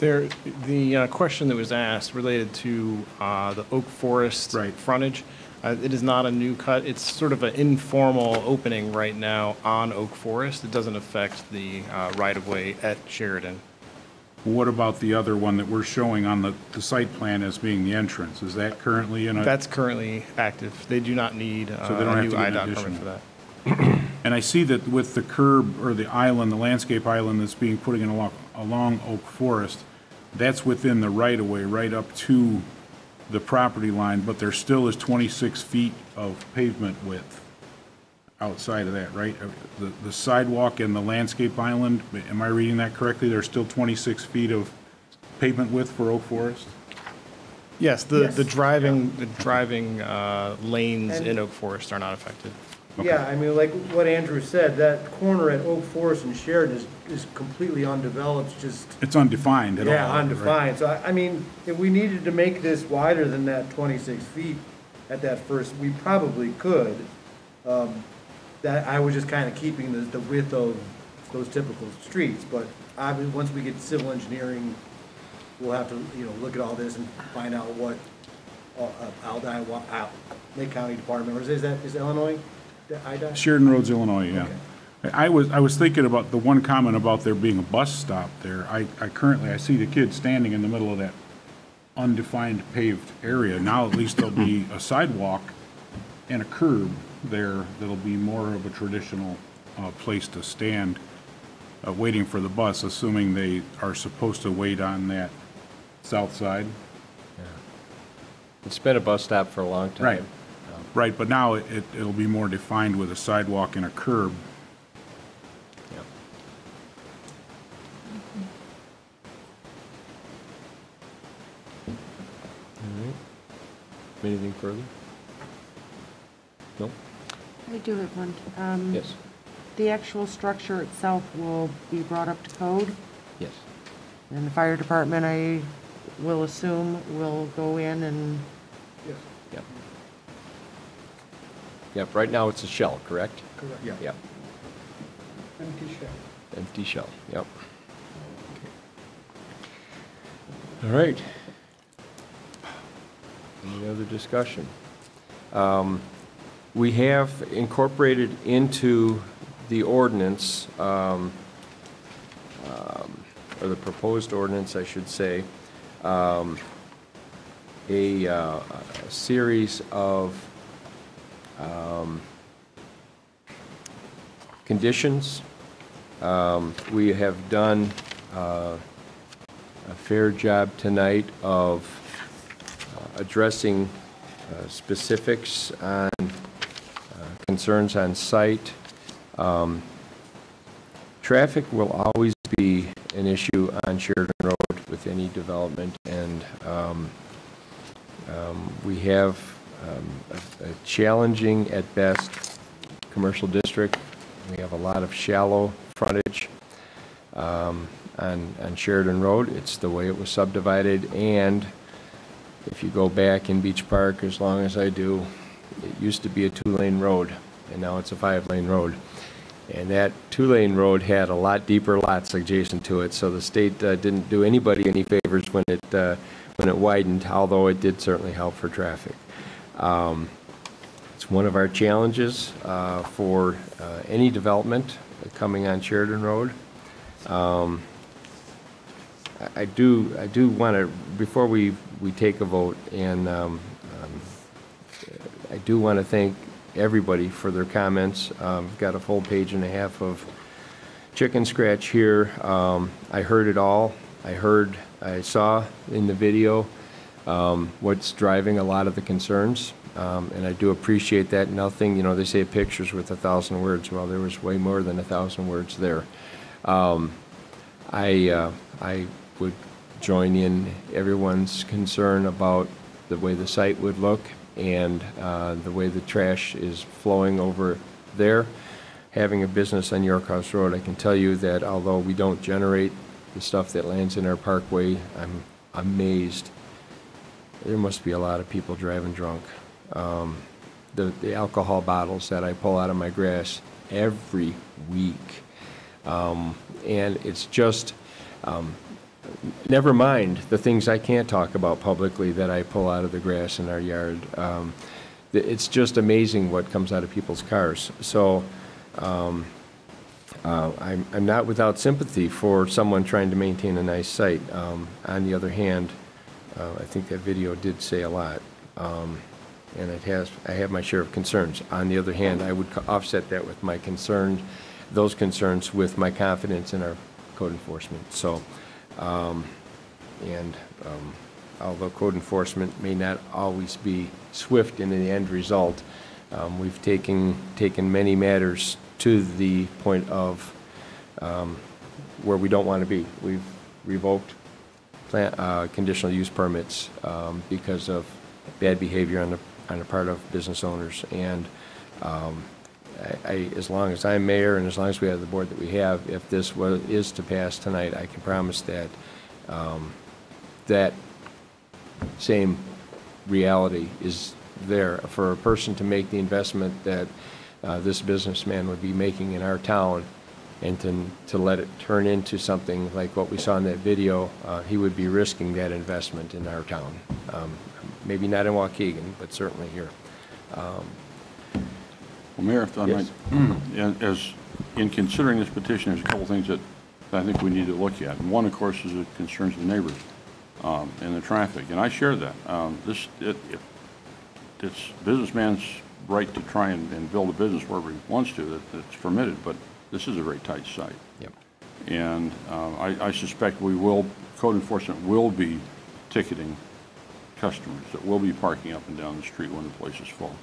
There, the uh, question that was asked related to uh, the Oak Forest frontage, uh, it is not a new cut. It's sort of an informal opening right now on Oak Forest. It doesn't affect the uh, right-of-way at Sheridan. What about the other one that we're showing on the, the site plan as being the entrance? Is that currently in a? That's currently active. They do not need uh, So they don't a have new to get IDOT permit for that. *clears throat* And I see that with the curb or the island, the landscape island that's being put in along, along Oak Forest, that's within the right-of-way, right up to the property line, but there still is 26 feet of pavement width outside of that, right? Uh, The, the sidewalk and the landscape island, am I reading that correctly? There's still 26 feet of pavement width for Oak Forest? Yes, the, Yes. the driving, the driving uh, lanes in Oak Forest are not affected. Yeah, I mean, like what Andrew said, that corner at Oak Forest and Sheridan is, is completely undeveloped, just, It's undefined at all. yeah, right? undefined. So I, I mean, if we needed to make this wider than that twenty-six feet at that first, we probably could. Um, That, I was just kind of keeping the, the width of those typical streets, but obviously, once we get civil engineering, we'll have to, you know, look at all this and find out what, uh, uh, Aldi, wa- Lake County Department, or is that, is Illinois, the IDOT? Sheridan Roads, Illinois, yeah. I was, I was thinking about the one comment about there being a bus stop there. I, I currently, I see the kids standing in the middle of that undefined paved area. Now at least there'll be a sidewalk and a curb there that'll be more of a traditional, uh, place to stand, uh, waiting for the bus, assuming they are supposed to wait on that south side. It's been a bus stop for a long time. Right, right, but now it, it- it'll be more defined with a sidewalk and a curb. Yep. All right. Anything further? No? I do have one. Um, Yes. The actual structure itself will be brought up to code, Yes. and the fire department, I will assume, will go in and, Yep. Yep, right now it's a shell, correct? Correct. Yeah. Yep, Empty shell. empty shell, yep. All right. Any other discussion? Um, We have incorporated into the ordinance, um, um, or the proposed ordinance, I should say, um, a uh, a series of um, conditions. Um, We have done uh, a fair job tonight of uh, addressing uh, specifics on uh, concerns on site. Um, Traffic will always be an issue on Sheridan Road with any development, and um, um, we have um, a a challenging at best commercial district. We have a lot of shallow frontage um, on on Sheridan Road. It's the way it was subdivided, and if you go back in Beach Park as long as I do, it used to be a two-lane road, and now it's a five-lane road. And that two-lane road had a lot deeper lots adjacent to it, so the state uh, didn't do anybody any favors when it, uh, when it widened, although it did certainly help for traffic. Um, It's one of our challenges uh, for uh, any development coming on Sheridan Road. Um, I- do, I do want to, before we, we take a vote, and um, um, I do want to thank everybody for their comments. Um, I've got a full page and a half of chicken scratch here. Um, I heard it all. I heard, I saw in the video um, what's driving a lot of the concerns, um, and I do appreciate that. Nothing, you know, they say picture's with a thousand words. Well, there was way more than a thousand words there. Um, I, uh, I would join in everyone's concern about the way the site would look and uh, the way the trash is flowing over there. Having a business on Yorkhouse Road, I can tell you that although we don't generate the stuff that lands in our parkway, I'm amazed. There must be a lot of people driving drunk. Um, The, the alcohol bottles that I pull out of my grass every week. Um, And it's just, um, never mind the things I can't talk about publicly that I pull out of the grass in our yard. Um, It's just amazing what comes out of people's cars. So um, uh, I'm I'm not without sympathy for someone trying to maintain a nice site. Um, On the other hand, uh, I think that video did say a lot, Um, and it has, I have my share of concerns. On the other hand, I would co- offset that with my concerns, those concerns with my confidence in our code enforcement. So, um, and um, although code enforcement may not always be swift in the end result, um, we've taken, taken many matters to the point of um, where we don't want to be. We've revoked uh, conditional use permits um, because of bad behavior on the, on the part of business owners. And um, I, I- as long as I'm mayor and as long as we have the board that we have, if this was, is to pass tonight, I can promise that, um, that same reality is there for a person to make the investment that uh, this businessman would be making in our town and to, to let it turn into something like what we saw in that video, uh, he would be risking that investment in our town. Um, Maybe not in Waukegan, but certainly here. Um, Well, Mayor, if I might, Yes. *clears throat* and as, in considering this petition, there's a couple things that I think we need to look at. And one, of course, is the concerns of the neighbors um, and the traffic, and I share that. Um, This, it, it- it's businessman's right to try and, and build a business wherever he wants to, that, that's permitted, but this is a very tight site. Yep. And um, I, I suspect we will, code enforcement will be ticketing customers that will be parking up and down the street when the place is full.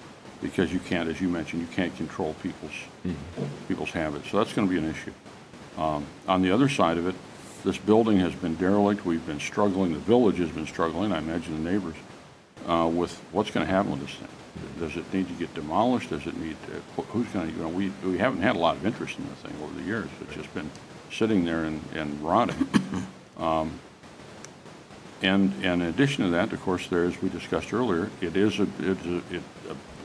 Because you can't, as you mentioned, you can't control people's, people's habits. So that's going to be an issue. Um, On the other side of it, this building has been derelict. We've been struggling, the village has been struggling, I imagine the neighbors, uh, with what's going to happen with this thing. Does it need to get demolished? Does it need, to- who's going to, you know, we, we haven't had a lot of interest in the thing over the years. It's just been sitting there and, and rotting. *coughs* Um, And, and in addition to that, of course, there, as we discussed earlier, it is a, it's a, it,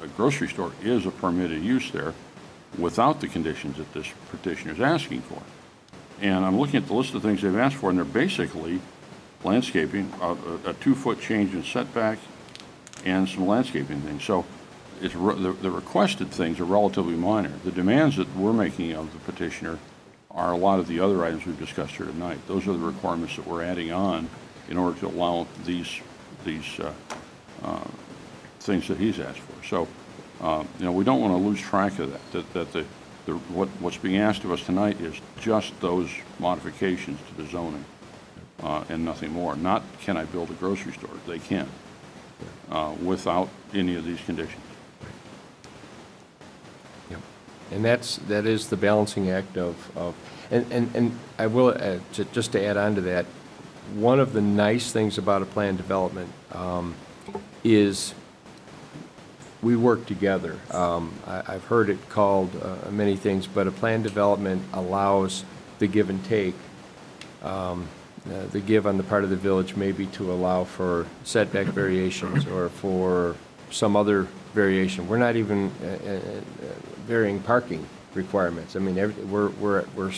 a grocery store is a permitted use there without the conditions that this petitioner is asking for. And I'm looking at the list of things they've asked for, and they're basically landscaping, a, a- a two-foot change in setback, and some landscaping things. So it's, the, the requested things are relatively minor. The demands that we're making of the petitioner are a lot of the other items we've discussed here tonight. Those are the requirements that we're adding on in order to allow these, these, uh, uh, things that he's asked for. So, uh, you know, we don't want to lose track of that, that, that the, the, what, what's being asked of us tonight is just those modifications to the zoning, uh, and nothing more. Not, can I build a grocery store? They can, uh, without any of these conditions. Yep. And that's, that is the balancing act of, of, and, and, and I will, uh, ju- just to add on to that, one of the nice things about a plan development um, is we work together. Um, I, I've heard it called uh, many things, but a plan development allows the give and take. Um, uh, The give on the part of the village maybe to allow for setback variations or for some other variation. We're not even uh, uh, uh, varying parking requirements. I mean, every- we're, we're, we're,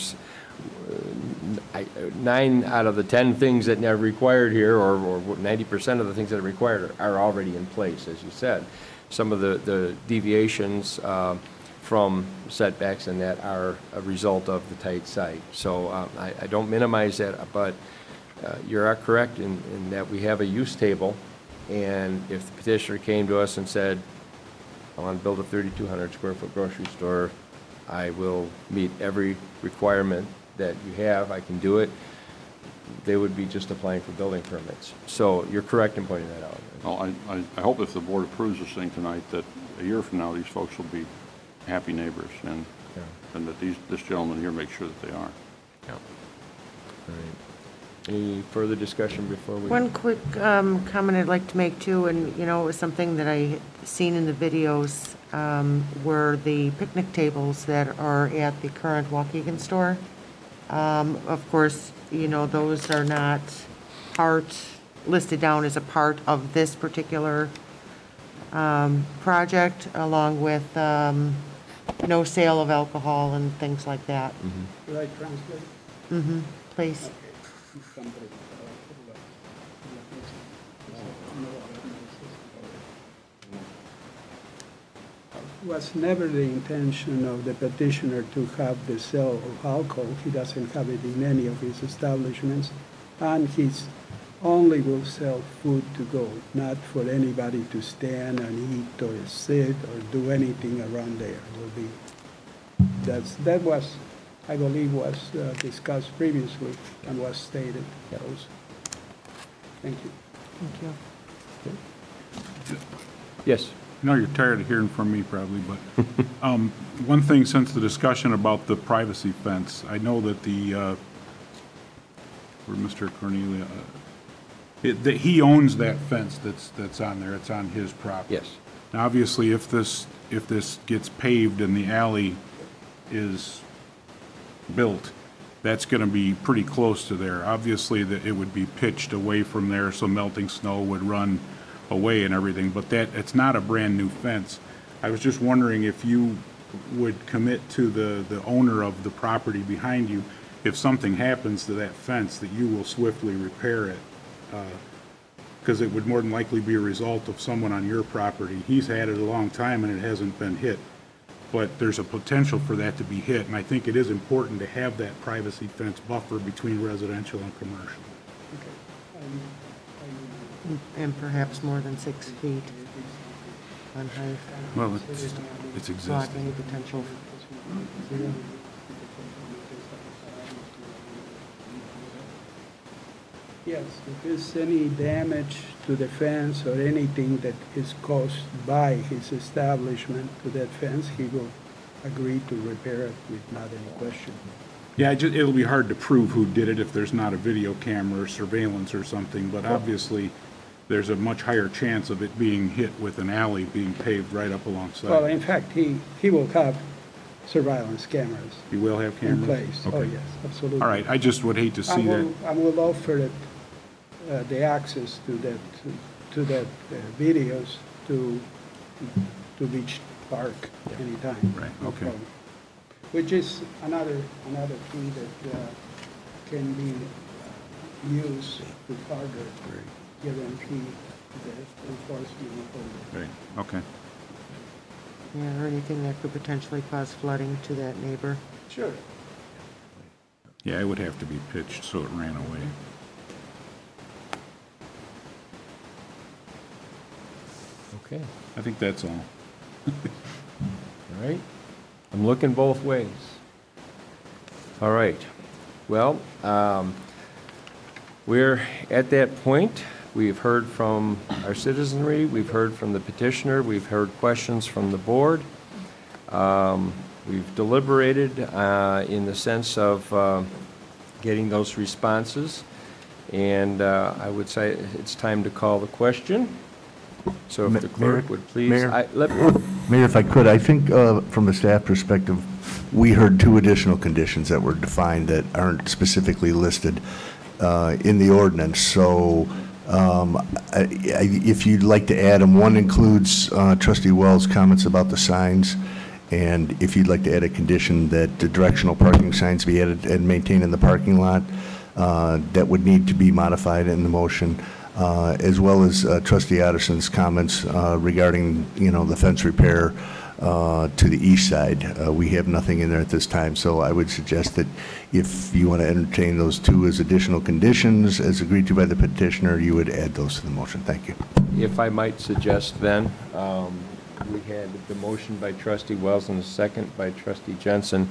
nine out of the 10 things that are required here, or or 90% of the things that are required are already in place, as you said. Some of the the deviations um, from setbacks and that are a result of the tight site. So um, I I don't minimize that, but uh, Uh, you are correct in in that we have a use table, and if the petitioner came to us and said, I want to build a 3,200 square foot grocery store. I will meet every requirement that you have. I can do it. They would be just applying for building permits. So you're correct in pointing that out. Well, I, I, I hope if the board approves this thing tonight, that a year from now, these folks will be happy neighbors, and, and that these, this gentleman here makes sure that they are. Any further discussion before we? One quick um, comment I'd like to make too, and, you know, it was something that I seen in the videos, um, were the picnic tables that are at the current Waukegan store. Um, Of course, you know, those are not part, listed down as a part of this particular um, project, along with um, no sale of alcohol and things like that. Should I translate? Mm-hmm, please. Was never the intention of the petitioner to have the sale of alcohol. He doesn't have it in any of his establishments. And he's only will sell food to go, not for anybody to stand and eat or sit or do anything around there. Will be, that's, that was, I believe, was uh, discussed previously and was stated also. Thank you. Thank you. Yes. I know you're tired of hearing from me probably, but um, *laughs* one thing since the discussion about the privacy fence, I know that the, uh, where Mr. Cornelia, uh, it- that he owns that fence that's, that's on there, it's on his property. Yes. Now, obviously, if this, if this gets paved and the alley is built, that's going to be pretty close to there. Obviously, that it would be pitched away from there, so melting snow would run away and everything, but that, it's not a brand-new fence. I was just wondering if you would commit to the, the owner of the property behind you, if something happens to that fence, that you will swiftly repair it. Uh, because it would more than likely be a result of someone on your property. He's had it a long time and it hasn't been hit but there's a potential for that to be hit, and I think it is important to have that privacy fence buffer between residential and commercial. Okay. And perhaps more than six feet on height. Well, it's- it's existing. any potential. Yes, if there's any damage to the fence or anything that is caused by his establishment to that fence, he will agree to repair it with not any question. Yeah, ju- it'll be hard to prove who did it if there's not a video camera or surveillance or something, but obviously, there's a much higher chance of it being hit with an alley being paved right up alongside. Well, in fact, he, he will have surveillance cameras You will have in cameras? place. Oh, Okay. yes, absolutely. All right, I just would hate to I see that. will, I will offer it, uh, the access to that, to- to that uh, videos to, to Beach Park anytime. Right, no okay. problem. Which is another, another key that uh, can be used to further guarantee the enforcement of the Right, okay. Yeah, or anything that could potentially cause flooding to that neighbor. Sure. Yeah, it would have to be pitched so it ran away. Okay, I think that's all. *laughs* all right. I'm looking both ways. All right. Well, um, we're at that point. We've heard from our citizenry, we've heard from the petitioner, we've heard questions from the board. Um, We've deliberated uh, in the sense of uh, getting those responses. And uh, I would say it's time to call the question. So if the clerk would please. Mayor? I- let- Mayor, if I could, I think uh, from a staff perspective, we heard two additional conditions that were defined that aren't specifically listed uh, in the ordinance. So um, I- I- if you'd like to add them, one includes uh, trustee Wells' comments about the signs, and if you'd like to add a condition that the directional parking signs be added and maintained in the parking lot, uh, that would need to be modified in the motion as well as uh, trustee Addison's comments uh, regarding, you know, the fence repair uh, to the east side. Uh, We have nothing in there at this time, so I would suggest that if you want to entertain those two as additional conditions, as agreed to by the petitioner, you would add those to the motion. Thank you. If I might suggest then, um, we had the motion by trustee Wells and a second by trustee Jensen.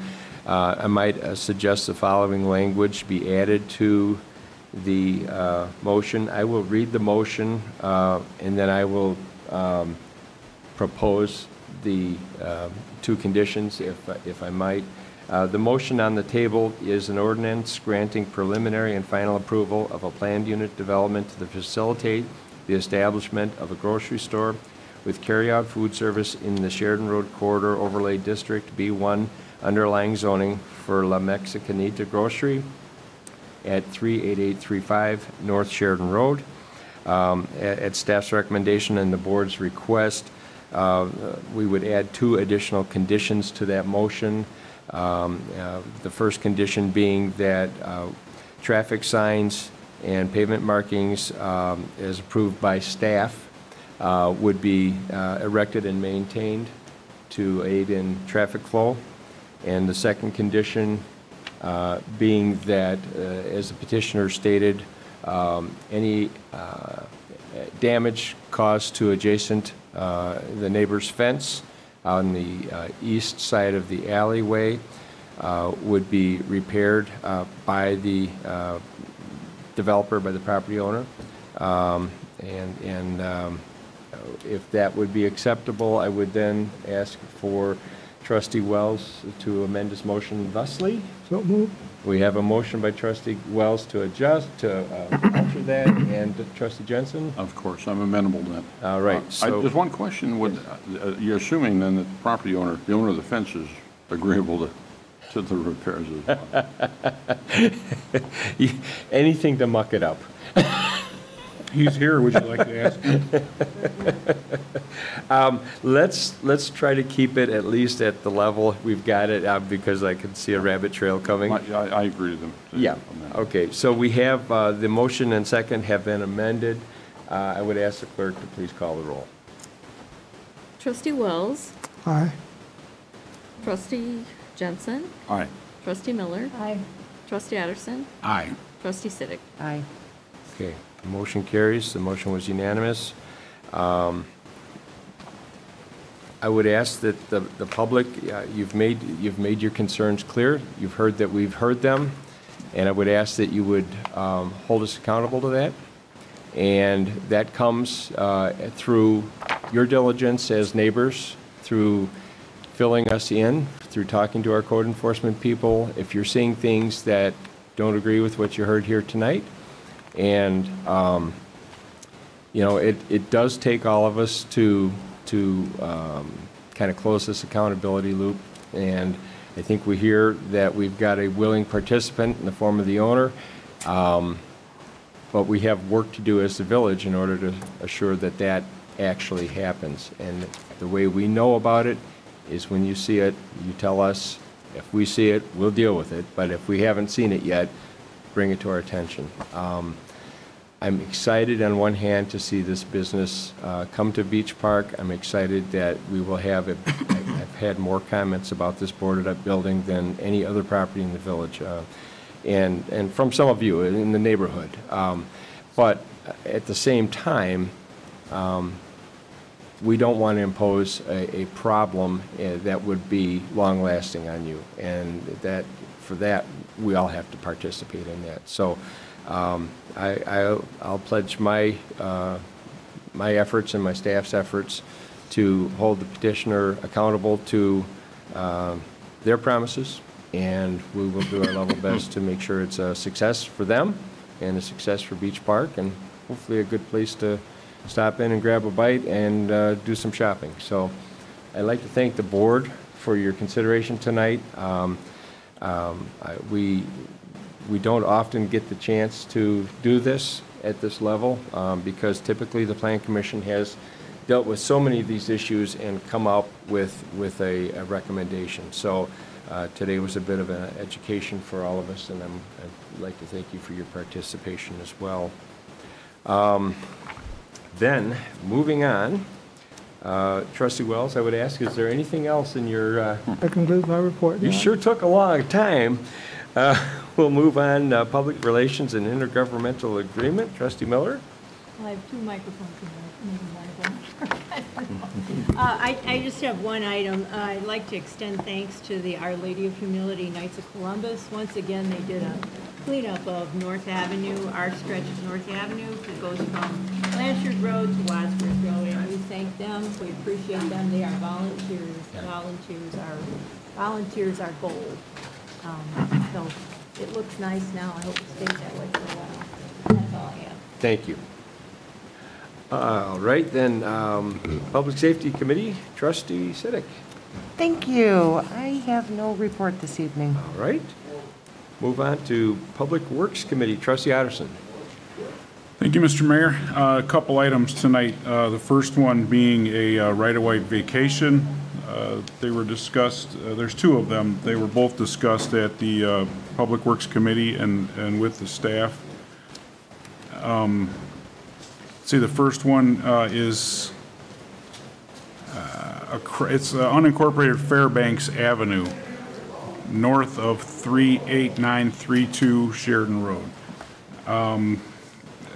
Uh, I might uh, suggest the following language be added to the uh, motion. I will read the motion, uh, and then I will um, propose the um, two conditions, if, if I might. Uh, The motion on the table is an ordinance granting preliminary and final approval of a planned unit development to facilitate the establishment of a grocery store with carryout food service in the Sheridan Road Corridor Overlay District B1 underlying zoning for La Mexicanita Grocery at 38835 North Sheridan Road. Um, At at staff's recommendation and the board's request, uh, we would add two additional conditions to that motion. Um, uh, The first condition being that uh, traffic signs and pavement markings, um, as approved by staff, uh, would be uh, erected and maintained to aid in traffic flow. And the second condition uh, being that, uh, as the petitioner stated, um, any uh, damage caused to adjacent, uh, the neighbor's fence on the uh, east side of the alleyway uh, would be repaired by the developer, by the property owner. Um, And, and um, if that would be acceptable, I would then ask for trustee Wells to amend his motion thusly. So move. We have a motion by trustee Wells to adjust, to uh, alter that, and trustee Jensen? Of course, I'm amenable to that. All right, Uh, I- so- There's one question, would, uh, you're assuming then that the property owner, the owner of the fence is agreeable to, to the repairs as *laughs* well? Anything to muck it up. *laughs* He's here, would you like to ask him? *laughs* Um, Let's, let's try to keep it at least at the level we've got it, uh, because I can see a rabbit trail coming. I, I I agree with them. Yeah, okay, so we have, uh, the motion and second have been amended. Uh, I would ask the clerk to please call the roll. Trustee Wells, Aye. trustee Jensen, Aye. trustee Miller. Aye. Trustee Addison, Aye. trustee Siddick. Aye. Okay, the motion carries, the motion was unanimous. Um, I would ask that the, the public, uh, you've made, you've made your concerns clear, you've heard that we've heard them, and I would ask that you would um, hold us accountable to that. And that comes uh, through your diligence as neighbors, through filling us in, through talking to our code enforcement people. If you're seeing things that don't agree with what you heard here tonight, and um, you know, it, it does take all of us to, to kind of close this accountability loop. And I think we hear that we've got a willing participant in the form of the owner. Um, But we have work to do as the village in order to assure that that actually happens. And the way we know about it is when you see it, you tell us. If we see it, we'll deal with it. But if we haven't seen it yet, bring it to our attention. Um, I'm excited on one hand to see this business uh, come to Beach Park. I'm excited that we will have, I've had more comments about this boarded-up building than any other property in the village, uh, and, and from some of you in the neighborhood. Um, But at the same time, um, we don't want to impose a, a problem uh, that would be long-lasting on you. And that, for that, we all have to participate in that. So um, I, I- I'll pledge my, uh, my efforts and my staff's efforts to hold the petitioner accountable to um, their promises, and we will do our level best to make sure it's a success for them and a success for Beach Park, and hopefully a good place to stop in and grab a bite and uh, do some shopping. So I'd like to thank the board for your consideration tonight. Um, um, I- We, we don't often get the chance to do this at this level um, because typically the Plan Commission has dealt with so many of these issues and come up with, with a a recommendation. So uh, today was a bit of an education for all of us, and I'm, I'd like to thank you for your participation as well. Um, Then, moving on, uh, trustee Wells, I would ask, is there anything else in your, uh, That concludes my report. you sure took a long time. Uh, *laughs* We'll move on, uh, public relations and intergovernmental agreement, trustee Miller? I have two microphones, one of them. Uh, I, I just have one item. Uh, I'd like to extend thanks to the Our Lady of Humility Knights of Columbus. Once again, they did a cleanup of North Avenue, our stretch of North Avenue that goes from Blanchard Road to Wadsworth Road. And we thank them, we appreciate them. They are volunteers. Volunteers are, volunteers are gold. Um, So it looks nice now. I hope it stays that way for a while. That's all I have. Thank you. All right, then, um, Public Safety Committee, trustee Siddick. Thank you. I have no report this evening. All right. Move on to Public Works Committee, trustee Addison. Thank you, Mr. Mayor. Uh, A couple items tonight. Uh, The first one being a uh, right-of-way vacation. Uh, They were discussed, uh, there's two of them. They were both discussed at the uh, Public Works Committee and and with the staff. Um, See, the first one uh, is, uh, a it's uh, unincorporated Fairbanks Avenue, north of 38932 Sheridan Road. Um,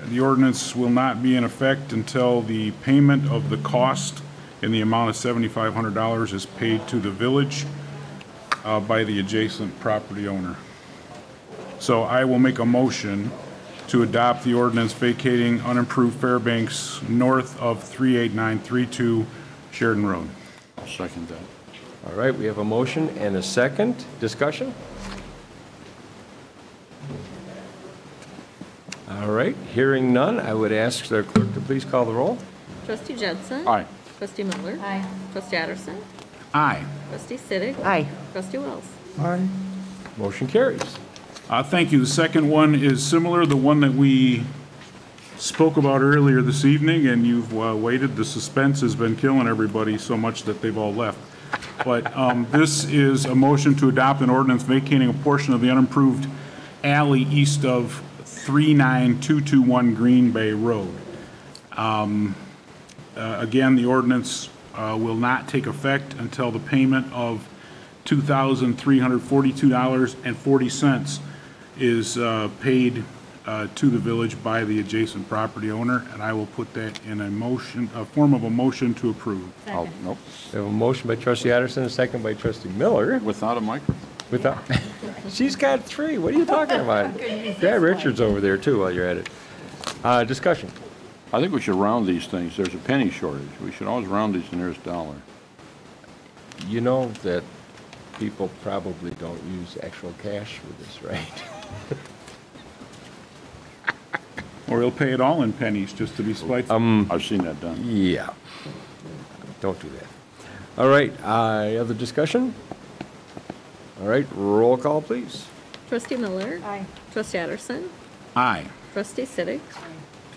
The ordinance will not be in effect until the payment of the cost in the amount of $7,500 is paid to the village uh, by the adjacent property owner. So I will make a motion to adopt the ordinance vacating unimproved Fairbanks north of 38932 Sheridan Road. I'll second that. All right, we have a motion and a second. Discussion? All right, hearing none, I would ask the clerk to please call the roll. Trustee Jensen. Aye. Trustee Miller. Aye. Trustee Addison. Aye. Trustee Siddick. Aye. Trustee Wells. Aye. Motion carries. Uh, Thank you. The second one is similar, the one that we spoke about earlier this evening, and you've uh, waited. The suspense has been killing everybody so much that they've all left. But um, this is a motion to adopt an ordinance vacating a portion of the unimproved alley east of 39221 Green Bay Road. Um, uh, Again, the ordinance uh, will not take effect until the payment of $2,342.40 is uh, paid uh, to the village by the adjacent property owner, and I will put that in a motion, a form of a motion to approve. Oh, nope. We have a motion by trustee Addison, a second by trustee Miller. Without a microphone. Without, *laughs* she's got three. What are you talking about? *laughs* Grab Richards over there too while you're at it. Uh, discussion. I think we should round these things. There's a penny shortage. We should always round these to the nearest dollar. You know that people probably don't use actual cash for this, right? *laughs* Or he'll pay it all in pennies just to be spiteful. Um, I've seen that done. Yeah. Don't do that. All right, uh, other discussion? All right, roll call, please. Trustee Miller. Aye. Trustee Addison. Aye. Trustee Siddick.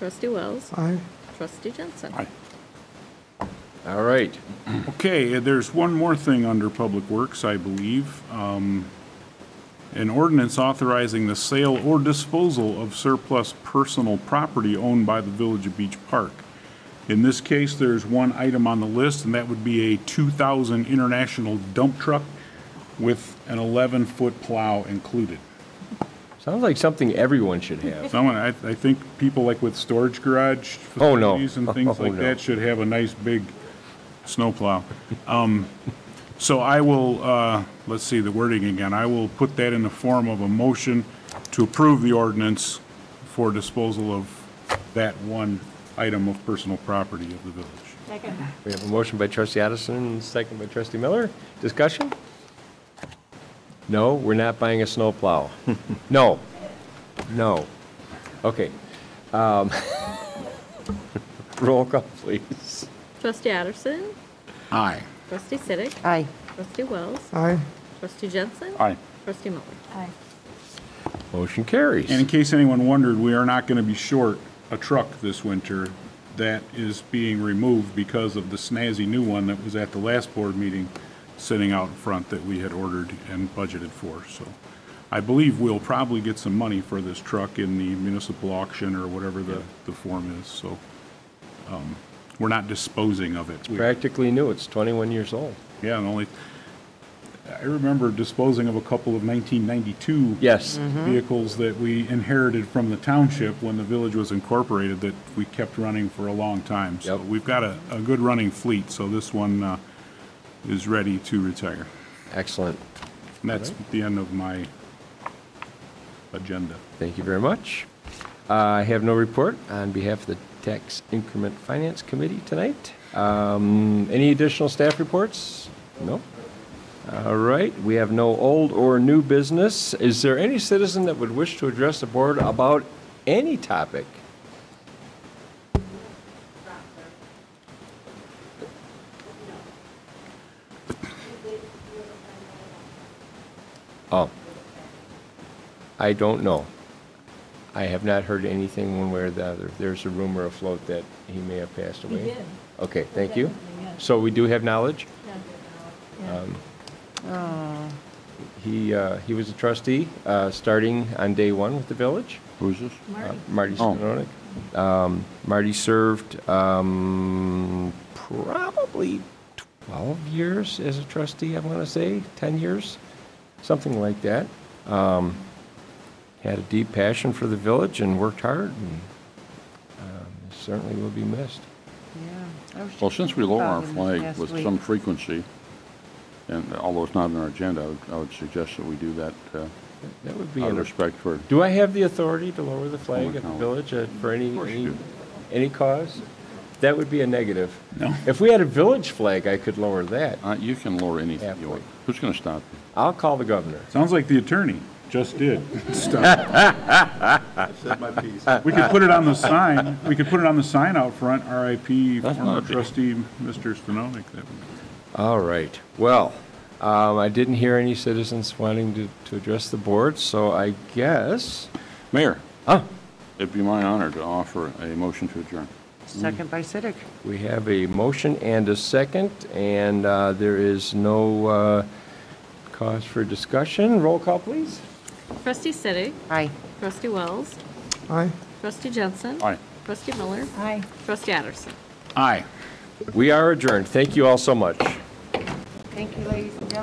Trustee Wells. Aye. Trustee Jensen. Aye. All right. Okay, there's one more thing under Public Works, I believe. Um, An ordinance authorizing the sale or disposal of surplus personal property owned by the Village of Beach Park. In this case, there's one item on the list, and that would be a 2000 International dump truck with an 11-foot plow included. Sounds like something everyone should have. *laughs* Someone, I, I think people like with storage garage Oh, no. facilities and things *laughs* Oh, like no. that should have a nice big snowplow. Um, so I will, uh, let's see the wording again. I will put that in the form of a motion to approve the ordinance for disposal of that one item of personal property of the village. Second. We have a motion by trustee Addison, second by trustee Miller. Discussion? No, we're not buying a snowplow. *laughs* No. No. Okay. Um, *laughs* Roll call, please. Trustee Addison. Aye. Trustee Siddick. Aye. Trustee Wells. Aye. Trustee Jensen. Aye. Trustee Miller. Aye. Motion carries. And in case anyone wondered, we are not going to be short a truck this winter. That is being removed because of the snazzy new one that was at the last board meeting sitting out front that we had ordered and budgeted for. So I believe we'll probably get some money for this truck in the municipal auction or whatever the, the form is. So um, we're not disposing of it. We- Practically new, it's 21 years old. Yeah, and only, I remember disposing of a couple of 1992 Yes. vehicles that we inherited from the township when the village was incorporated that we kept running for a long time. So Yep. we've got a, a good running fleet, so this one uh, is ready to retire. Excellent. And that's the end of my agenda. Thank you very much. Uh, I have no report on behalf of the Tax Increment Finance Committee tonight. Um, Any additional staff reports? No? All right, we have no old or new business. Is there any citizen that would wish to address the board about any topic? Oh. I don't know. I have not heard anything one way or the other. There's a rumor afloat that he may have passed away. did. Okay, thank you. Definitely, yes. So we do have knowledge? Yeah. Um, Oh, He, uh, he was a trustee, uh, starting on day one with the village. Who's this? Uh, Marty. Marty Oh. Um, Marty served um, probably 12 years as a trustee, I want to say, 10 years, something like that. Um, Had a deep passion for the village and worked hard, and um, certainly will be missed. yeah. I was Well, just since we lower our him this flag past with week. some frequency, and although it's not on our agenda, I would- I would suggest that we do that uh, That would be, out of an- respect for, do I have the authority to lower the flag Public at the village uh, for any, course you any, do. any cause? That would be a negative. No. If we had a village flag, I could lower that. Uh, you can lower anything you Halfway. want. Who's going to stop you? I'll call the governor. Sounds like the attorney just did. Stop. *laughs* Said my piece. We could put it on the sign, we could put it on the sign out front, RIP That's not former a trustee, Mr. Stanonik. That would- All right. Well, um, I didn't hear any citizens wanting to, to address the board, so I guess, Mayor, ah, it'd be my honor to offer a motion to adjourn. Second by Siddick. we have a motion and a second, and uh, there is no uh, cause for discussion. Roll call, please. Trustee Siddick. Aye. Trustee Wells. Aye. Trustee Jensen. Aye. Trustee Miller. Aye. Trustee Addison. Aye. We are adjourned. Thank you all so much. Thank you, ladies and gentlemen.